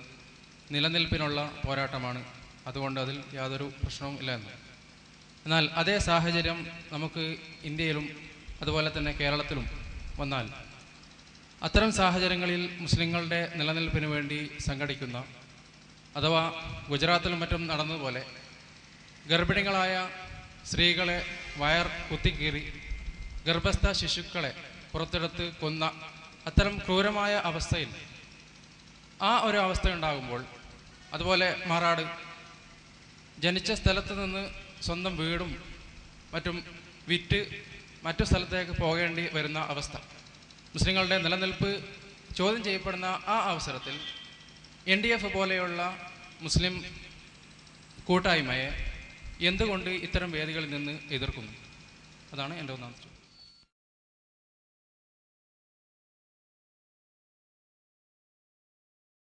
നിലനിൽപ്പിനുള്ള പോരാട്ടമാണ്. അതുകൊണ്ട് അതിൽ യാതൊരു പ്രശ്നവും ഇല്ല എന്ന്. എന്നാൽ അതേ സാഹചര്യം നമുക്ക് ഇന്ത്യയിലും അതുപോലെ തന്നെ കേരളത്തിലും വന്നാൽ അത്തരം സാഹചര്യങ്ങളിൽ മുസ്ലിങ്ങളുടെ നിലനിൽപ്പിന് വേണ്ടി സംഘടിക്കുന്ന അഥവാ ഗുജറാത്തിലും മറ്റും നടന്നതുപോലെ ഗർഭിണികളായ സ്ത്രീകളെ വയർ കുത്തിക്കീറി ഗർഭസ്ഥ ശിശുക്കളെ പുറത്തെടുത്ത് കൊന്ന അത്തരം ക്രൂരമായ അവസ്ഥയിൽ ആ ഒരു അവസ്ഥ ഉണ്ടാകുമ്പോൾ അതുപോലെ മാറാട് ജനിച്ച സ്ഥലത്ത് നിന്ന് സ്വന്തം വീടും മറ്റും വിറ്റ് മറ്റു സ്ഥലത്തേക്ക് പോകേണ്ടി വരുന്ന അവസ്ഥ. മുസ്ലിങ്ങളുടെ നിലനിൽപ്പ് ചോദ്യം ചെയ്യപ്പെടുന്ന ആ അവസരത്തിൽ എൻ ഡി എഫ് പോലെയുള്ള മുസ്ലിം കൂട്ടായ്മയെ എന്തുകൊണ്ട് ഇത്തരം വേദികളിൽ നിന്ന് എതിർക്കുന്നു? അതാണ് എന്റെ ഒന്നാമത്തെ